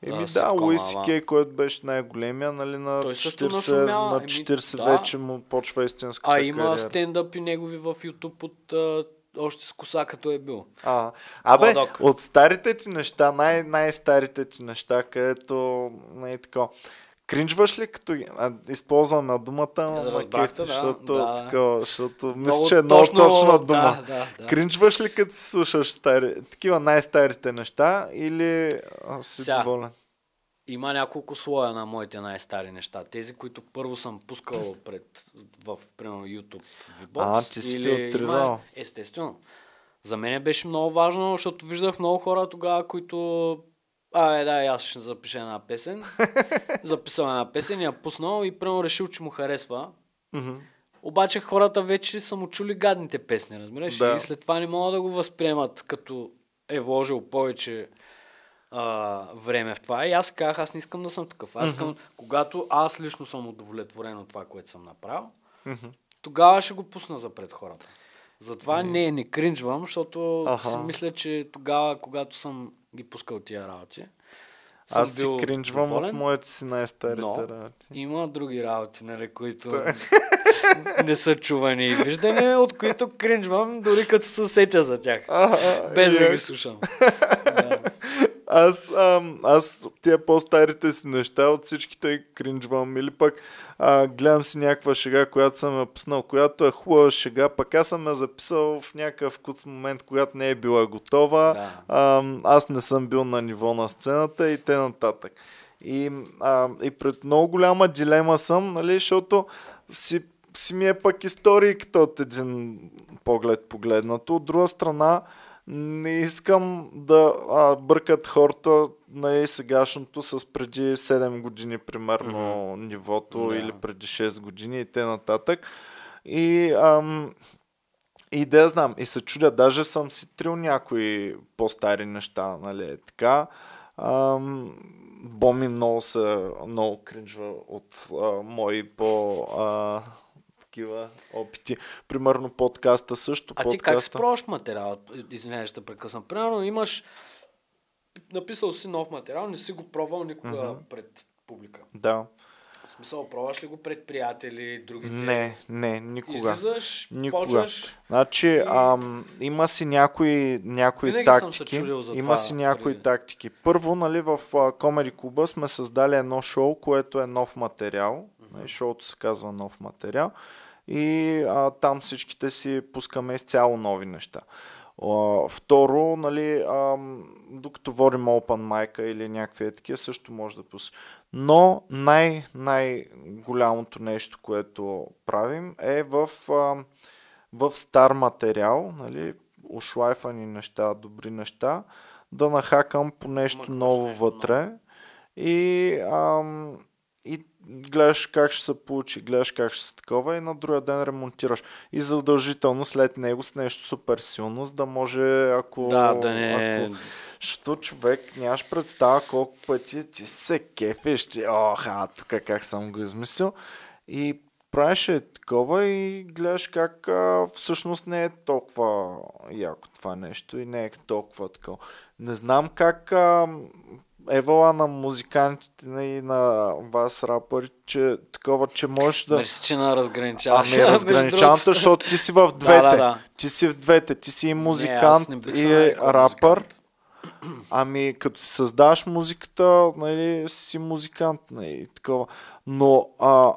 Еми да, Луис Кей, който беше най-големия, нали, на Той също 40, нашумява. на Еми, 40 да. вече му почва истинската А има кариера. стендъп и негови в YouTube от а, още с коса, като е бил. А, абе, Младок. от старите ти неща, най- най-старите ти неща, където не е така. Кринжваш ли като а, използваме думата, ама да, защото, да. такова, защото мисля, Много че е много точно, точна да, дума. да, да. Кринжваш ли като си слушаш стари, такива най-старите неща или а, си Сега, доволен? Има няколко слоя на моите най-стари неща. Тези, които първо съм пускал пред, в, примерно, YouTube VBOX. А, ти си филтрирал. има- Естествено. За мен беше много важно, защото виждах много хора тогава, които... А, е, да, и аз ще запиша една песен. Записал една песен и я пуснал и примерно решил, че му харесва. Мгм. Обаче хората вече са му чули гадните песни, разбираш? Да. И след това не могат да го възприемат като е вложил повече а, време в това. И аз казах, аз не искам да съм такъв. Аз искам, когато аз лично съм удовлетворен от това, което съм направил, тогава ще го пусна за пред хората. Затова не, не кринжвам, защото Аха. си мисля, че тогава, когато съм ги пускал тия работи, съм Аз си кринжвам доволен. от моите си най-старите Но работи. има други работи, нали, които не са чувани и виждани, от които кринжвам, дори като се сетя за тях. без да ги слушам. да. Аз, ам, аз тия по-старите си неща от всичките кринжвам или пък а, гледам си някаква шега, която съм я пуснал, която е хубава шега, пък аз съм я записал в някакъв куц момент, когато не е била готова. Да. Ам, аз не съм бил на ниво на сцената и те нататък. И, а, и пред много голяма дилема съм, нали, защото си, си ми е пък историката от един поглед погледнато. От друга страна, не искам да а, бъркат хората на сегашното с преди 7 години, примерно, mm-hmm. нивото Да. или преди 6 години и те нататък. И, ам, и да я знам, и се чудя, даже съм си трил някои по-стари неща, нали, е така. Ам, Боми много се, много кринжва от а, мои по а, такива опити. Примерно подкаста също. А ти подкаста. как си пробваш материал? Извинявай, ще те прекъсвам. Примерно имаш написал си нов материал, не си го пробвал никога пред публика. Да. В смисъл, пробваш ли го пред приятели, другите? Не, не, никога. Излизаш, Никога. почваш. Значи, ам, има си някои, някои Винаги съм се тактики. за има това си някои преди. тактики. Първо, нали, в а, Комеди Клуба сме създали едно шоу, което е нов материал. Нали, Шоуто се казва нов материал. И а, там всичките си пускаме изцяло нови неща. А, второ, нали, докато водим Open Mic или някакви е такива, също може да пуснем. Но най- най-голямото нещо, което правим е в, в стар материал, нали, ушлайфани неща, добри неща, да нахакам по нещо Мъкнеш ново нещо вътре и, ам, и гледаш как ще се получи, гледаш как ще се такова и на другия ден ремонтираш. И задължително след него с нещо супер силно, за да може ако... Да, да не... Ако, Що човек нямаш представа колко пъти ти се кефиш, ти, ох, а тук как съм го измислил. И правиш е такова и гледаш как а, всъщност не е толкова яко това нещо и не е толкова такова. Не знам как а, евала на музикантите и на вас рапъри, че такова, че можеш да... Мерси, че на разграничаваш. Ами разграничаването, защото ти си в двете. Да, да, да. Ти си в двете. Ти си и Не, музикант не бих и рапър. музикант. Ами, като си създаваш музиката, нали, си музикант, нали, такова. Но, а,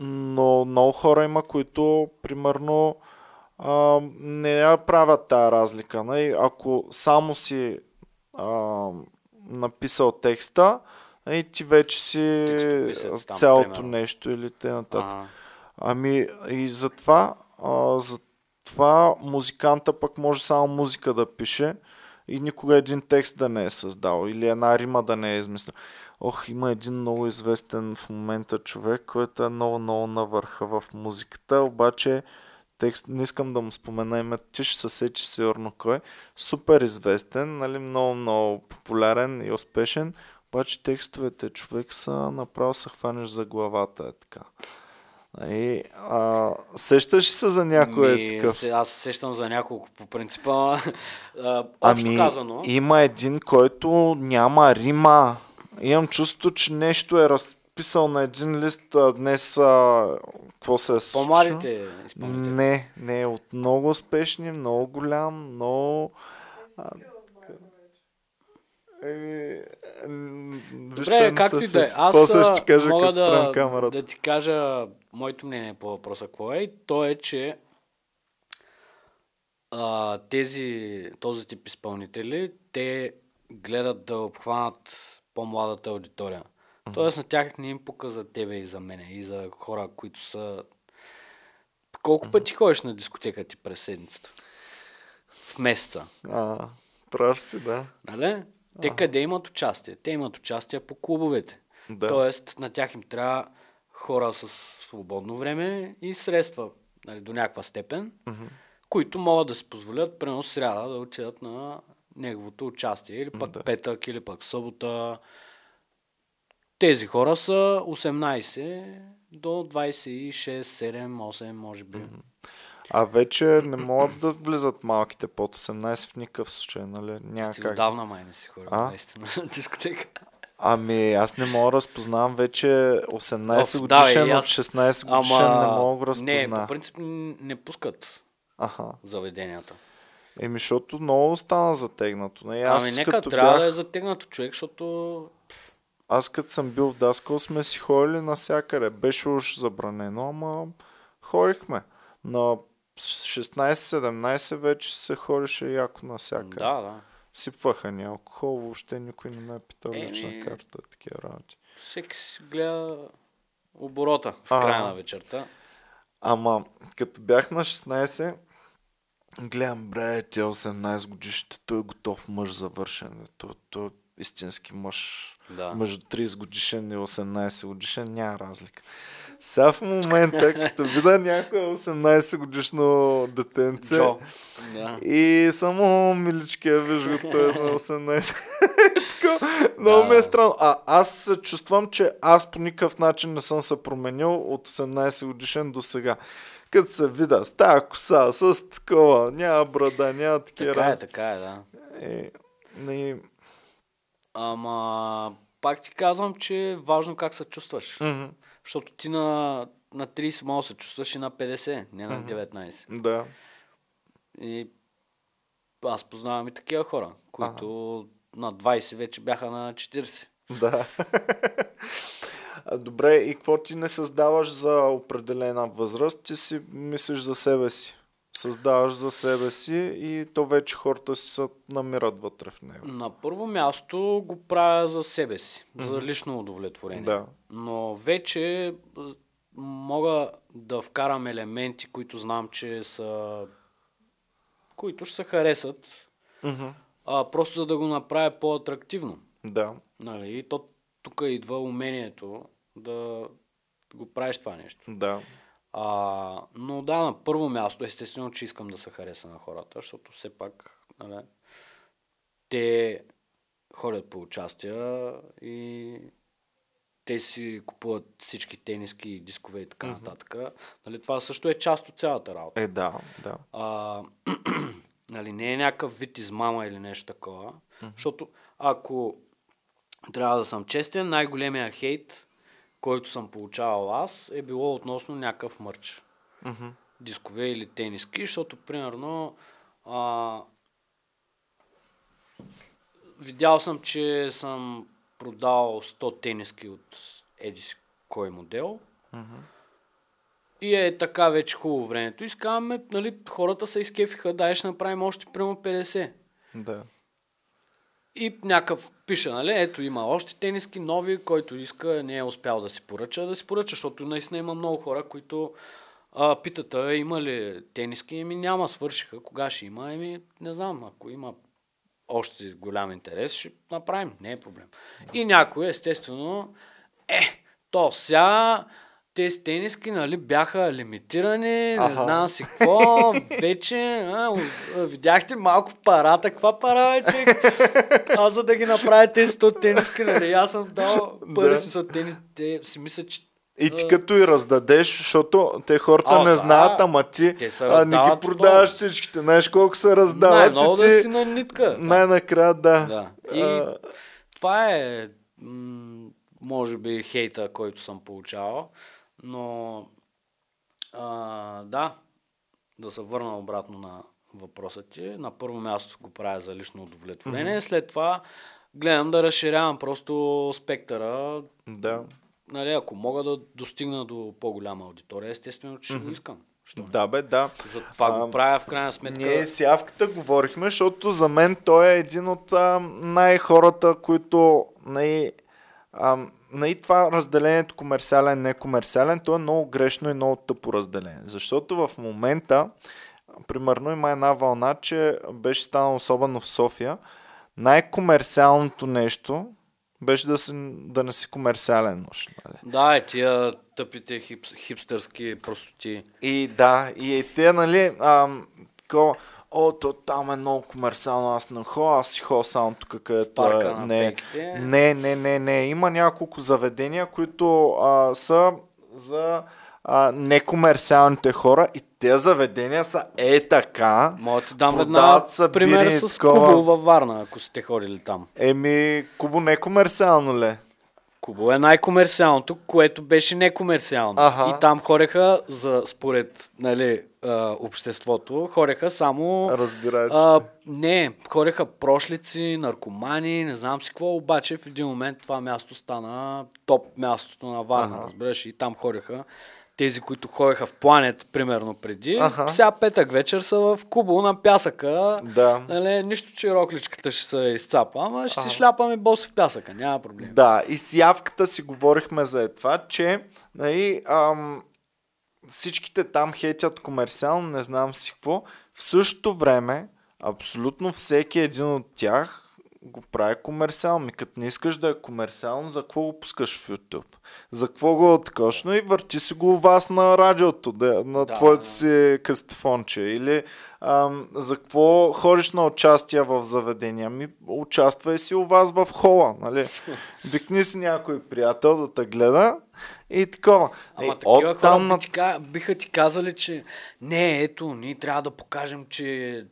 но много хора има, които, примерно, а, не правят тази разлика. Нали. Ако само си а, написал текста, нали, ти вече си Текстописец там, цялото примерно. нещо или те нататък. Ага. Ами и затова, а, затова музиканта пък може само музика да пише и никога един текст да не е създал или една рима да не е измислил. Ох, има един много известен в момента човек, който е много, много на върха в музиката, обаче текст, не искам да му спомена името, ти ще се сечи сигурно кой. Супер известен, нали, много, много популярен и успешен, обаче текстовете човек са направо се хванеш за главата, е така. И, а, сещаш ли се за някой Ми, е такъв? се- Аз се сещам за няколко по принципа. а, Общо Ами, казано. има един, който няма рима. Имам чувство, че нещо е разписал на един лист а, днес. А, какво се е случило? Изпълнители. Не, не, от много успешни, много голям, много... А, Еми, Добре, както и да е. Аз После ще кажа, мога да, камерата. да ти кажа моето мнение по въпроса какво е. И то е, че а, тези, този тип изпълнители, те гледат да обхванат по-младата аудитория. Тоест на тях не им пука за тебе и за мене, и за хора, които са... Колко пъти ходиш на дискотека ти през седмицата? В месеца. А, прав си, да. Нали? Те къде имат участие? Те имат участие по клубовете. Да. Тоест, на тях им трябва хора с свободно време и средства нали, до някаква степен, които могат да си позволят, прено сряда, да отидат на неговото участие. Или пък Да. петък, или пък събота. Тези хора са 18 до 26, 7, 8, може би. А вече не могат да влизат малките под 18 в никакъв случай, нали? Няма Ти как. отдавна май не си хора, А? наистина, на дискотека. Ами аз не мога да разпознавам вече 18 Оф, да, годишен и от аз- 16 годишен, не мога да Не, разпозная. по принцип не пускат Аха. заведенията. Еми, защото много стана затегнато. Не, аз ами нека трябва бях, да е затегнато човек, защото аз като съм бил в Даскал сме си ходили навсякъде. Беше уж забранено, ама ходихме. На 16-17 вече се ходеше яко навсякъде. да, да. Сипваха ни алкохол, въобще никой не ме е питал Еми. лична карта, такива работи. Всеки си гледа оборота в А. края на вечерта. Ама, като бях на 16, гледам, бре, тя 18 годишите, той е готов мъж за вършене. Той, той е истински мъж. Да. Между 30 годишен и 18 годишен няма разлика. Сега в момента, като видя някое 18 годишно детенце Джо. Да. и само милички я виж го, той е на 18. Така, Много ми е Да. странно. А аз се чувствам, че аз по никакъв начин не съм се променил от 18 годишен до сега. Като се видя с тази коса, с такова, няма брада, няма такива Така е, така е, да. Е, не, Ама пак ти казвам, че е важно как се чувстваш. Мгм. Защото ти на, на 30 може да се чувстваш и на 50, не на 19. Да. И аз познавам и такива хора, които на 20 вече бяха на 40. Да. Добре, и какво ти не създаваш за определена възраст, ти си мислиш за себе си. Създаваш за себе си и то вече хората си се намират вътре в него. На първо място го правя за себе си, за лично удовлетворение. Да. Но вече мога да вкарам елементи, които знам, че са... които ще се харесат, Мгм. а, просто за да го направя по-атрактивно. Да. Нали? И то тук идва умението да го правиш това нещо. Да. А, но да, на първо място, естествено, че искам да се хареса на хората, защото все пак нали, те ходят по участия и те си купуват всички тениски, дискове и така нататък. Нали, това също е част от цялата работа. Е, да, да. А, нали, не е някакъв вид измама или нещо такова. Защото ако трябва да съм честен, най-големия хейт, който съм получавал аз, е било относно някакъв мърч. Мгм. Дискове или тениски, защото, примерно, а, видял съм, че съм продал 100 тениски от Едис кой модел. И е така вече хубаво времето. И сказваме, нали, хората се изкефиха, дай ще направим още прямо 50. Да. И някакъв пише, нали, ето има още тениски, нови, който иска, не е успял да си поръча, да си поръча, защото наистина има много хора, които а, питат, а, има ли тениски, еми няма, свършиха, кога ще има, еми не знам, ако има още голям интерес, ще направим, не е проблем. И някой, естествено, е, то сега тези тениски, нали, бяха лимитирани, не Аха. знам си какво, вече, а, видяхте малко парата, каква пара е, че аз за да ги направя тези 100 тениски, нали, аз съм дал пари, Да. смисъл, тенис, те си мислят, че И ти като и раздадеш, защото те хората А, не да. знаят, ама ти а, не ги продаваш всичките. Знаеш колко се раздават най-много и да ти си на нитка. най-накрая да. Да. И А, това е, м- може би, хейта, който съм получавал. Но, а, да, да се върна обратно на въпроса ти. На първо място го правя за лично удовлетворение. След това гледам да разширявам просто спектъра. да. Нали, ако мога да достигна до по-голяма аудитория, естествено, че ще го искам. Що? Да, бе, да. Затова А, го правя в крайна сметка. Ние с Явката говорихме, защото за мен той е един от а, най-хората, които най- а, най- това разделението комерциален, некомерциален, то е много грешно и много тъпо разделение. Защото в момента, примерно има една вълна, че беше станало особено в София, най-комерциалното нещо беше да, си, да не си комерциален нощ. Нали? Да, е тия тъпите хипс, хипстърски простоти. И да, и е те, нали, ам, такова, о, то там е много комерциално, аз не ходя, аз си ходя само тук, където е. Не, не, не, не, не. Има няколко заведения, които а, са за а, некомерциалните хора и тези заведения са е така. Мога да дам една са пример бири с. Кубо във Варна, ако сте ходили там. Еми, Кубо некомерциално ли? Кубо е най-комерциалното, което беше некомерциално. Аха. И там хореха, за, според нали, а, обществото, хореха само... Разбирачите. А, не, хореха прошлици, наркомани, не знам си какво, обаче в един момент това място стана топ мястото на Варна, разбираш, и там хореха тези, които ходеха в планет, примерно преди, Аха. сега петък вечер са в Кубо на пясъка. Да. Нали, нищо, че рокличката ще се изцапа, ама ще си шляпаме бос в пясъка, няма проблем. Да, и с явката си говорихме за това, че нали, ам, всичките там хейтят комерциално, не знам си какво. В същото време, абсолютно всеки един от тях го прави комерциално. Ми като не искаш да е комерциално, за какво го пускаш в YouTube? За какво го откошно и върти си го вас на радиото, да, на Да, твоето да. си кастефонче. Или ам, за какво ходиш на участия в заведения? Ми участвай си у вас в хола, нали? Викни си някой приятел да те гледа и такова. Ама Е, такива от хора там би ти, биха ти казали, че не, ето, ние трябва да покажем, че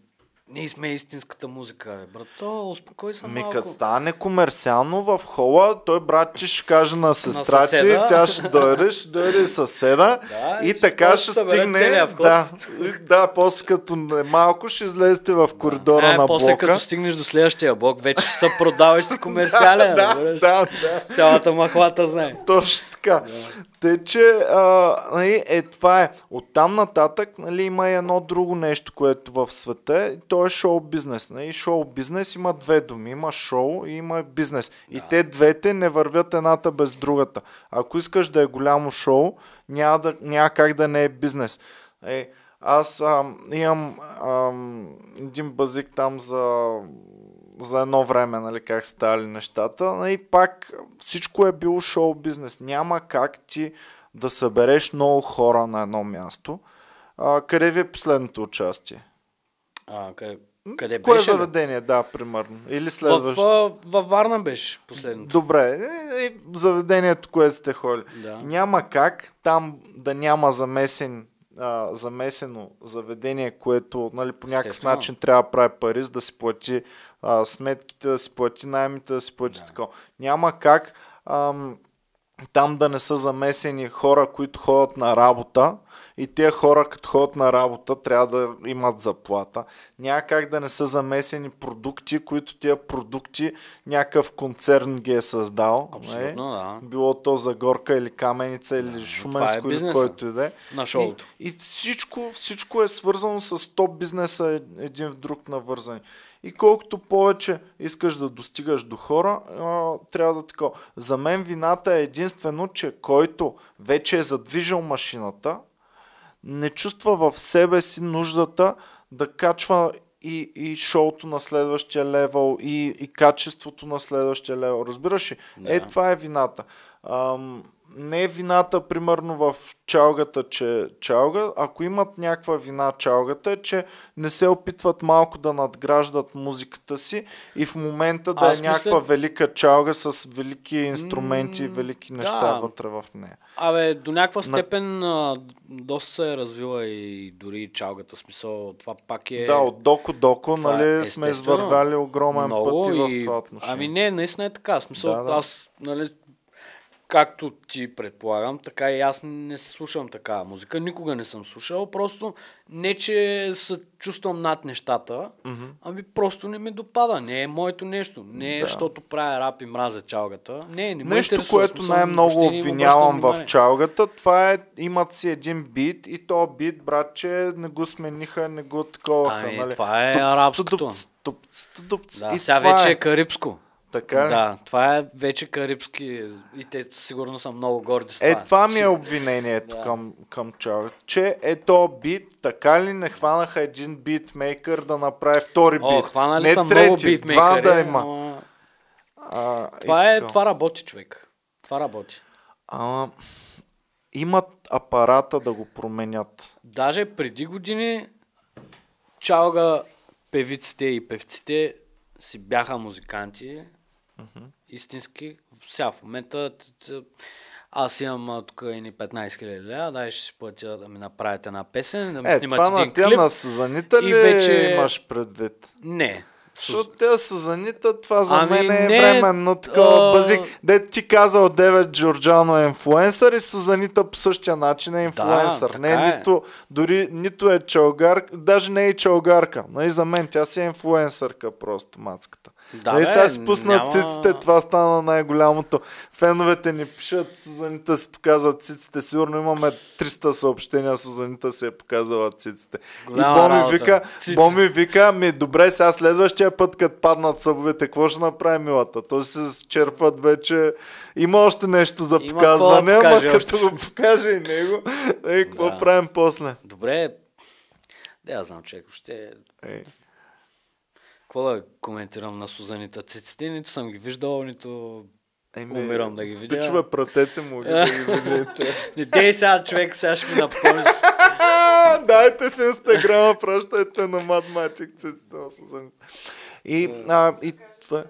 Ние сме истинската музика, бе. Брато, успокой се Ми малко. като стане комерциално в хола, той брат ти ще каже на сестра ти, тя ще дойде, ще дойде съседа Да, и ще така ще стигне. Да, да, после като е малко ще излезете в коридора е, на после блока. като стигнеш до следващия блок, вече ще се продаваш си комерциален. да, да, да. Цялата махлата знае. Точно така. Те, че а, нали, е, това е. Оттам нататък нали, има и едно друго нещо, което в света е. То е шоу бизнес. Нали. Шоу бизнес има две думи. Има шоу и има бизнес. И те двете не вървят едната без другата. Ако искаш да е голямо шоу, няма, да, няма как да не е бизнес. Е, аз ам, имам ам, един базик там за за едно време, нали, как стали нещата. И пак всичко е било шоу бизнес. Няма как ти да събереш много хора на едно място. А, къде ви е последното участие? А, къде, къде В кое беше? бе? заведение, да, примерно. Или следващо. в, във Варна беше последното. Добре, е, е, заведението, което сте ходили. Да. Няма как там да няма замесен, а, замесено заведение, което нали, по някакъв Естествено. начин трябва да прави пари, за да си плати а, сметките, да си плати наймите, да си плати Да. такова. Няма как ам, там да не са замесени хора, които ходят на работа и тези хора, като ходят на работа, трябва да имат заплата. Няма как да не са замесени продукти, които тия продукти някакъв концерн ги е създал. Абсолютно, да. Било то за горка или каменица или това е шуменско или който и да е. На шоуто. И, и всичко, всичко е свързано с топ бизнеса е- един в друг навързани. И колкото повече искаш да достигаш до хора, трябва да такова. За мен вината е единствено, че който вече е задвижил машината, не чувства в себе си нуждата да качва и, и шоуто на следващия левел, и, и качеството на следващия левел. Разбираш ли? Да. Е, това е вината. Ам, не е вината, примерно, в чалгата, че чалга. Ако имат някаква вина чалгата, е, че не се опитват малко да надграждат музиката си и в момента да Аз е мисля- някаква велика чалга с велики инструменти и велики да. неща вътре в нея. Абе, до някаква степен а, доста се е развила и дори чалгата. Смисъл, това пак е... Да, от доко доко, това нали, е сме извървяли огромен много път и в това отношение. Ами не, наистина е така. Смисъл, Да, да. аз, нали, както ти предполагам, така и аз не слушам такава музика. Никога не съм слушал. Просто не, че се чувствам над нещата, ами просто не ми допада. Не е моето нещо. Не е, Да. защото правя рап и мразя чалгата. Не, не ме Нещо, интересува. Което най-много обвинявам в чалгата, това е, имат си един бит и то бит, братче, не го смениха, не го таковаха. Ами, нали? това е арабското. Да, сега вече е. е карибско. Така? Да, това е вече карибски и те сигурно са много горди с това. Е, това ми е обвинението Да. към, към чалгата. Че е то бит, така ли не хванаха един битмейкър да направи втори бит? О, хванали не са трети, много два битмейкъри. да има. А, Това, е, така. това работи, човек. Това работи. Ама, имат апарата да го променят. Даже преди години чалга певиците и певците си бяха музиканти. Истински. Сега в момента аз имам тук едни 15 хиляди лева, дай ще си платя да ми направите една песен, да ми Е, снимат това на един тя клип. на Сузанита и ли вече- имаш предвид? Не. Защото тя Сузанита, това за Ами мен е не, временно такова а- базик. Дето ти казал Девет Джорджано е инфлуенсър и Сузанита по същия начин е инфлуенсър. не, така е. нито, дори нито е чалгар, даже не е и чалгарка. Нали, за мен тя си е инфлуенсърка просто, мацката. Да, нали, бе, сега си пуснат няма- циците, това стана най-голямото. Феновете ни пишат, Сузанита си показват циците. Сигурно имаме 300 съобщения, Сузанита си е показала циците. Голяма и Боми вика, Цици. Боми вика, ми добре, сега следващия път, като паднат събовете, какво ще направи милата? То се черпат вече. Има още нещо за Има показване, да ама покаже като го покаже и него, е, какво Да. правим после? Добре. Да, знам, човек. Ще... Е, Какво да коментирам на Сузанита циците? Нито съм ги виждал, нито еми, умирам да ги видя. Пичове, пратете му ги да ги видите. Не дей сега, човек, сега ще ми напомниш. Дайте в инстаграма, пращайте на математик циците на Сузанита. И, а, и това е.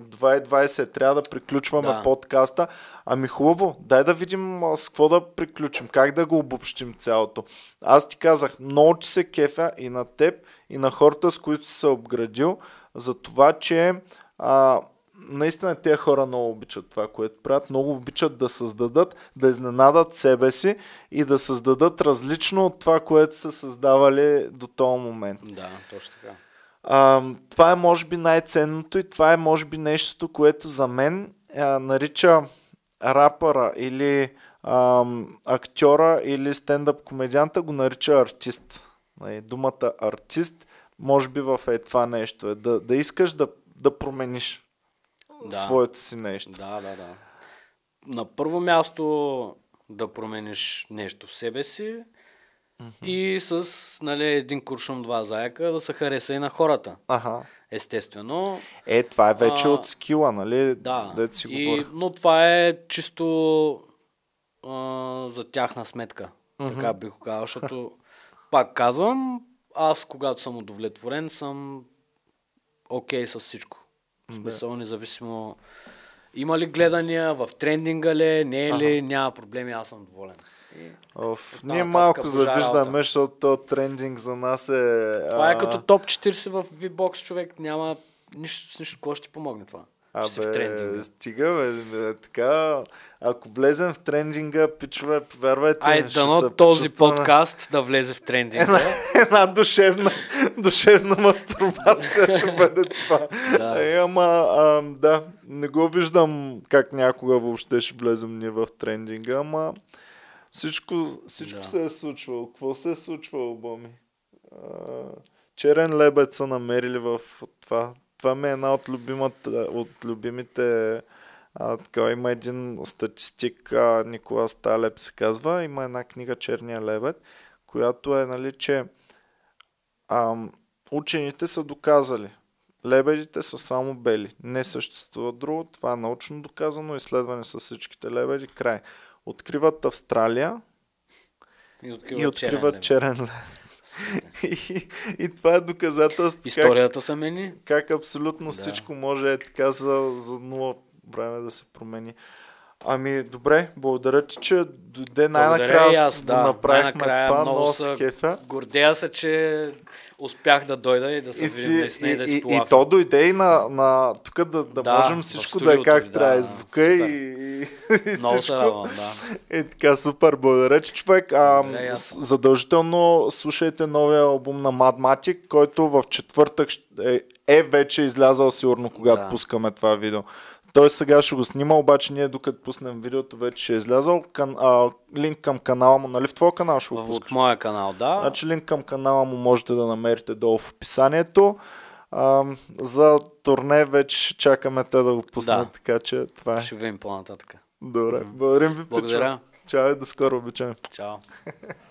2.20, трябва да приключваме Да. подкаста. Ами хубаво, дай да видим с какво да приключим, как да го обобщим цялото. Аз ти казах, много ти се кефя и на теб, и на хората, с които се обградил, за това, че а, наистина тези хора много обичат това, което правят, много обичат да създадат, да изненадат себе си и да създадат различно от това, което са създавали до този момент. Да, точно така. А, това е може би най-ценното и това е може би нещото, което за мен а, нарича рапъра или ам, актьора или стендъп комедианта го нарича артист. Нали, Думата артист може би в е това нещо. Е да, да искаш да, да промениш Да. своето си нещо. Да, да, да. На първо място да промениш нещо в себе си и с нали, един куршум, два заека да се хареса и на хората. Аха. Естествено. Е, това е вече А, от скила, нали? Да. Дето си и, говорих. но това е чисто а, за тяхна сметка. Така бих казал, защото пак казвам, аз когато съм удовлетворен, съм окей с всичко. В смисъл, независимо има ли гледания, в трендинга ли, не е ли, няма проблеми, аз съм доволен. И Оф, ние малко завиждаме, защото то трендинг за нас е... това е а, като топ 40 в V-Box, човек, няма нищо, с нищо, какво ще ти помогне това. А, Ще си в бе, трендинга. стига, бе, бе, така, ако влезем в трендинга, пичове, повярвайте Ай, дано този почувстваме подкаст да влезе в трендинга. Една душевна, душевна мастурбация ще бъде това. Да. Е, ама, а, да, не го виждам как някога въобще ще влезем ние в трендинга, ама всичко, всичко Да. се е случвало. Какво се е случвало, Боми? А, черен лебед са намерили в това. Това ми е една от, любимата, от любимите а, така, има един статистик, а, Никола Сталеп се казва, има една книга Черния лебед, която е, нали, че ам, учените са доказали. Лебедите са само бели. Не съществува друго. Това е научно доказано. Изследване с всичките лебеди. Край. Откриват Австралия И откриват, и откриват черен черен лебед. И, и това е доказателство как, Историята са мени. как абсолютно Да. всичко може е така за, за нула време да се промени. Ами, добре, благодаря ти, че дойде най-накрая и аз, да, да. направихме Най-накрая това, много се кефа. Гордея се, че успях да дойда и да се И, видим си, наистина и, и да и, и то дойде и на, на тук да, да, Да, можем всичко да е как ви, трябва. да, и звука и, супер. и, и Много се радвам, да. Е така, супер, благодаря ти, човек. А, Благодаря и задължително слушайте новия албум на Madmatic, който в четвъртък е, е вече излязъл сигурно, когато Да. пускаме това видео. Той сега ще го снима, обаче ние докато пуснем видеото вече ще е излязъл. Кан, а, линк към канала му, нали в твоя канал ще го В получиш? моя канал, да. Значи линк към канала му можете да намерите долу в описанието. А, за турне вече чакаме те да го пуснат, Да. така че това е. Ще видим по-нататък. Добре, благодарим ви, Благодаря. Чао и до скоро, обичаме. Чао.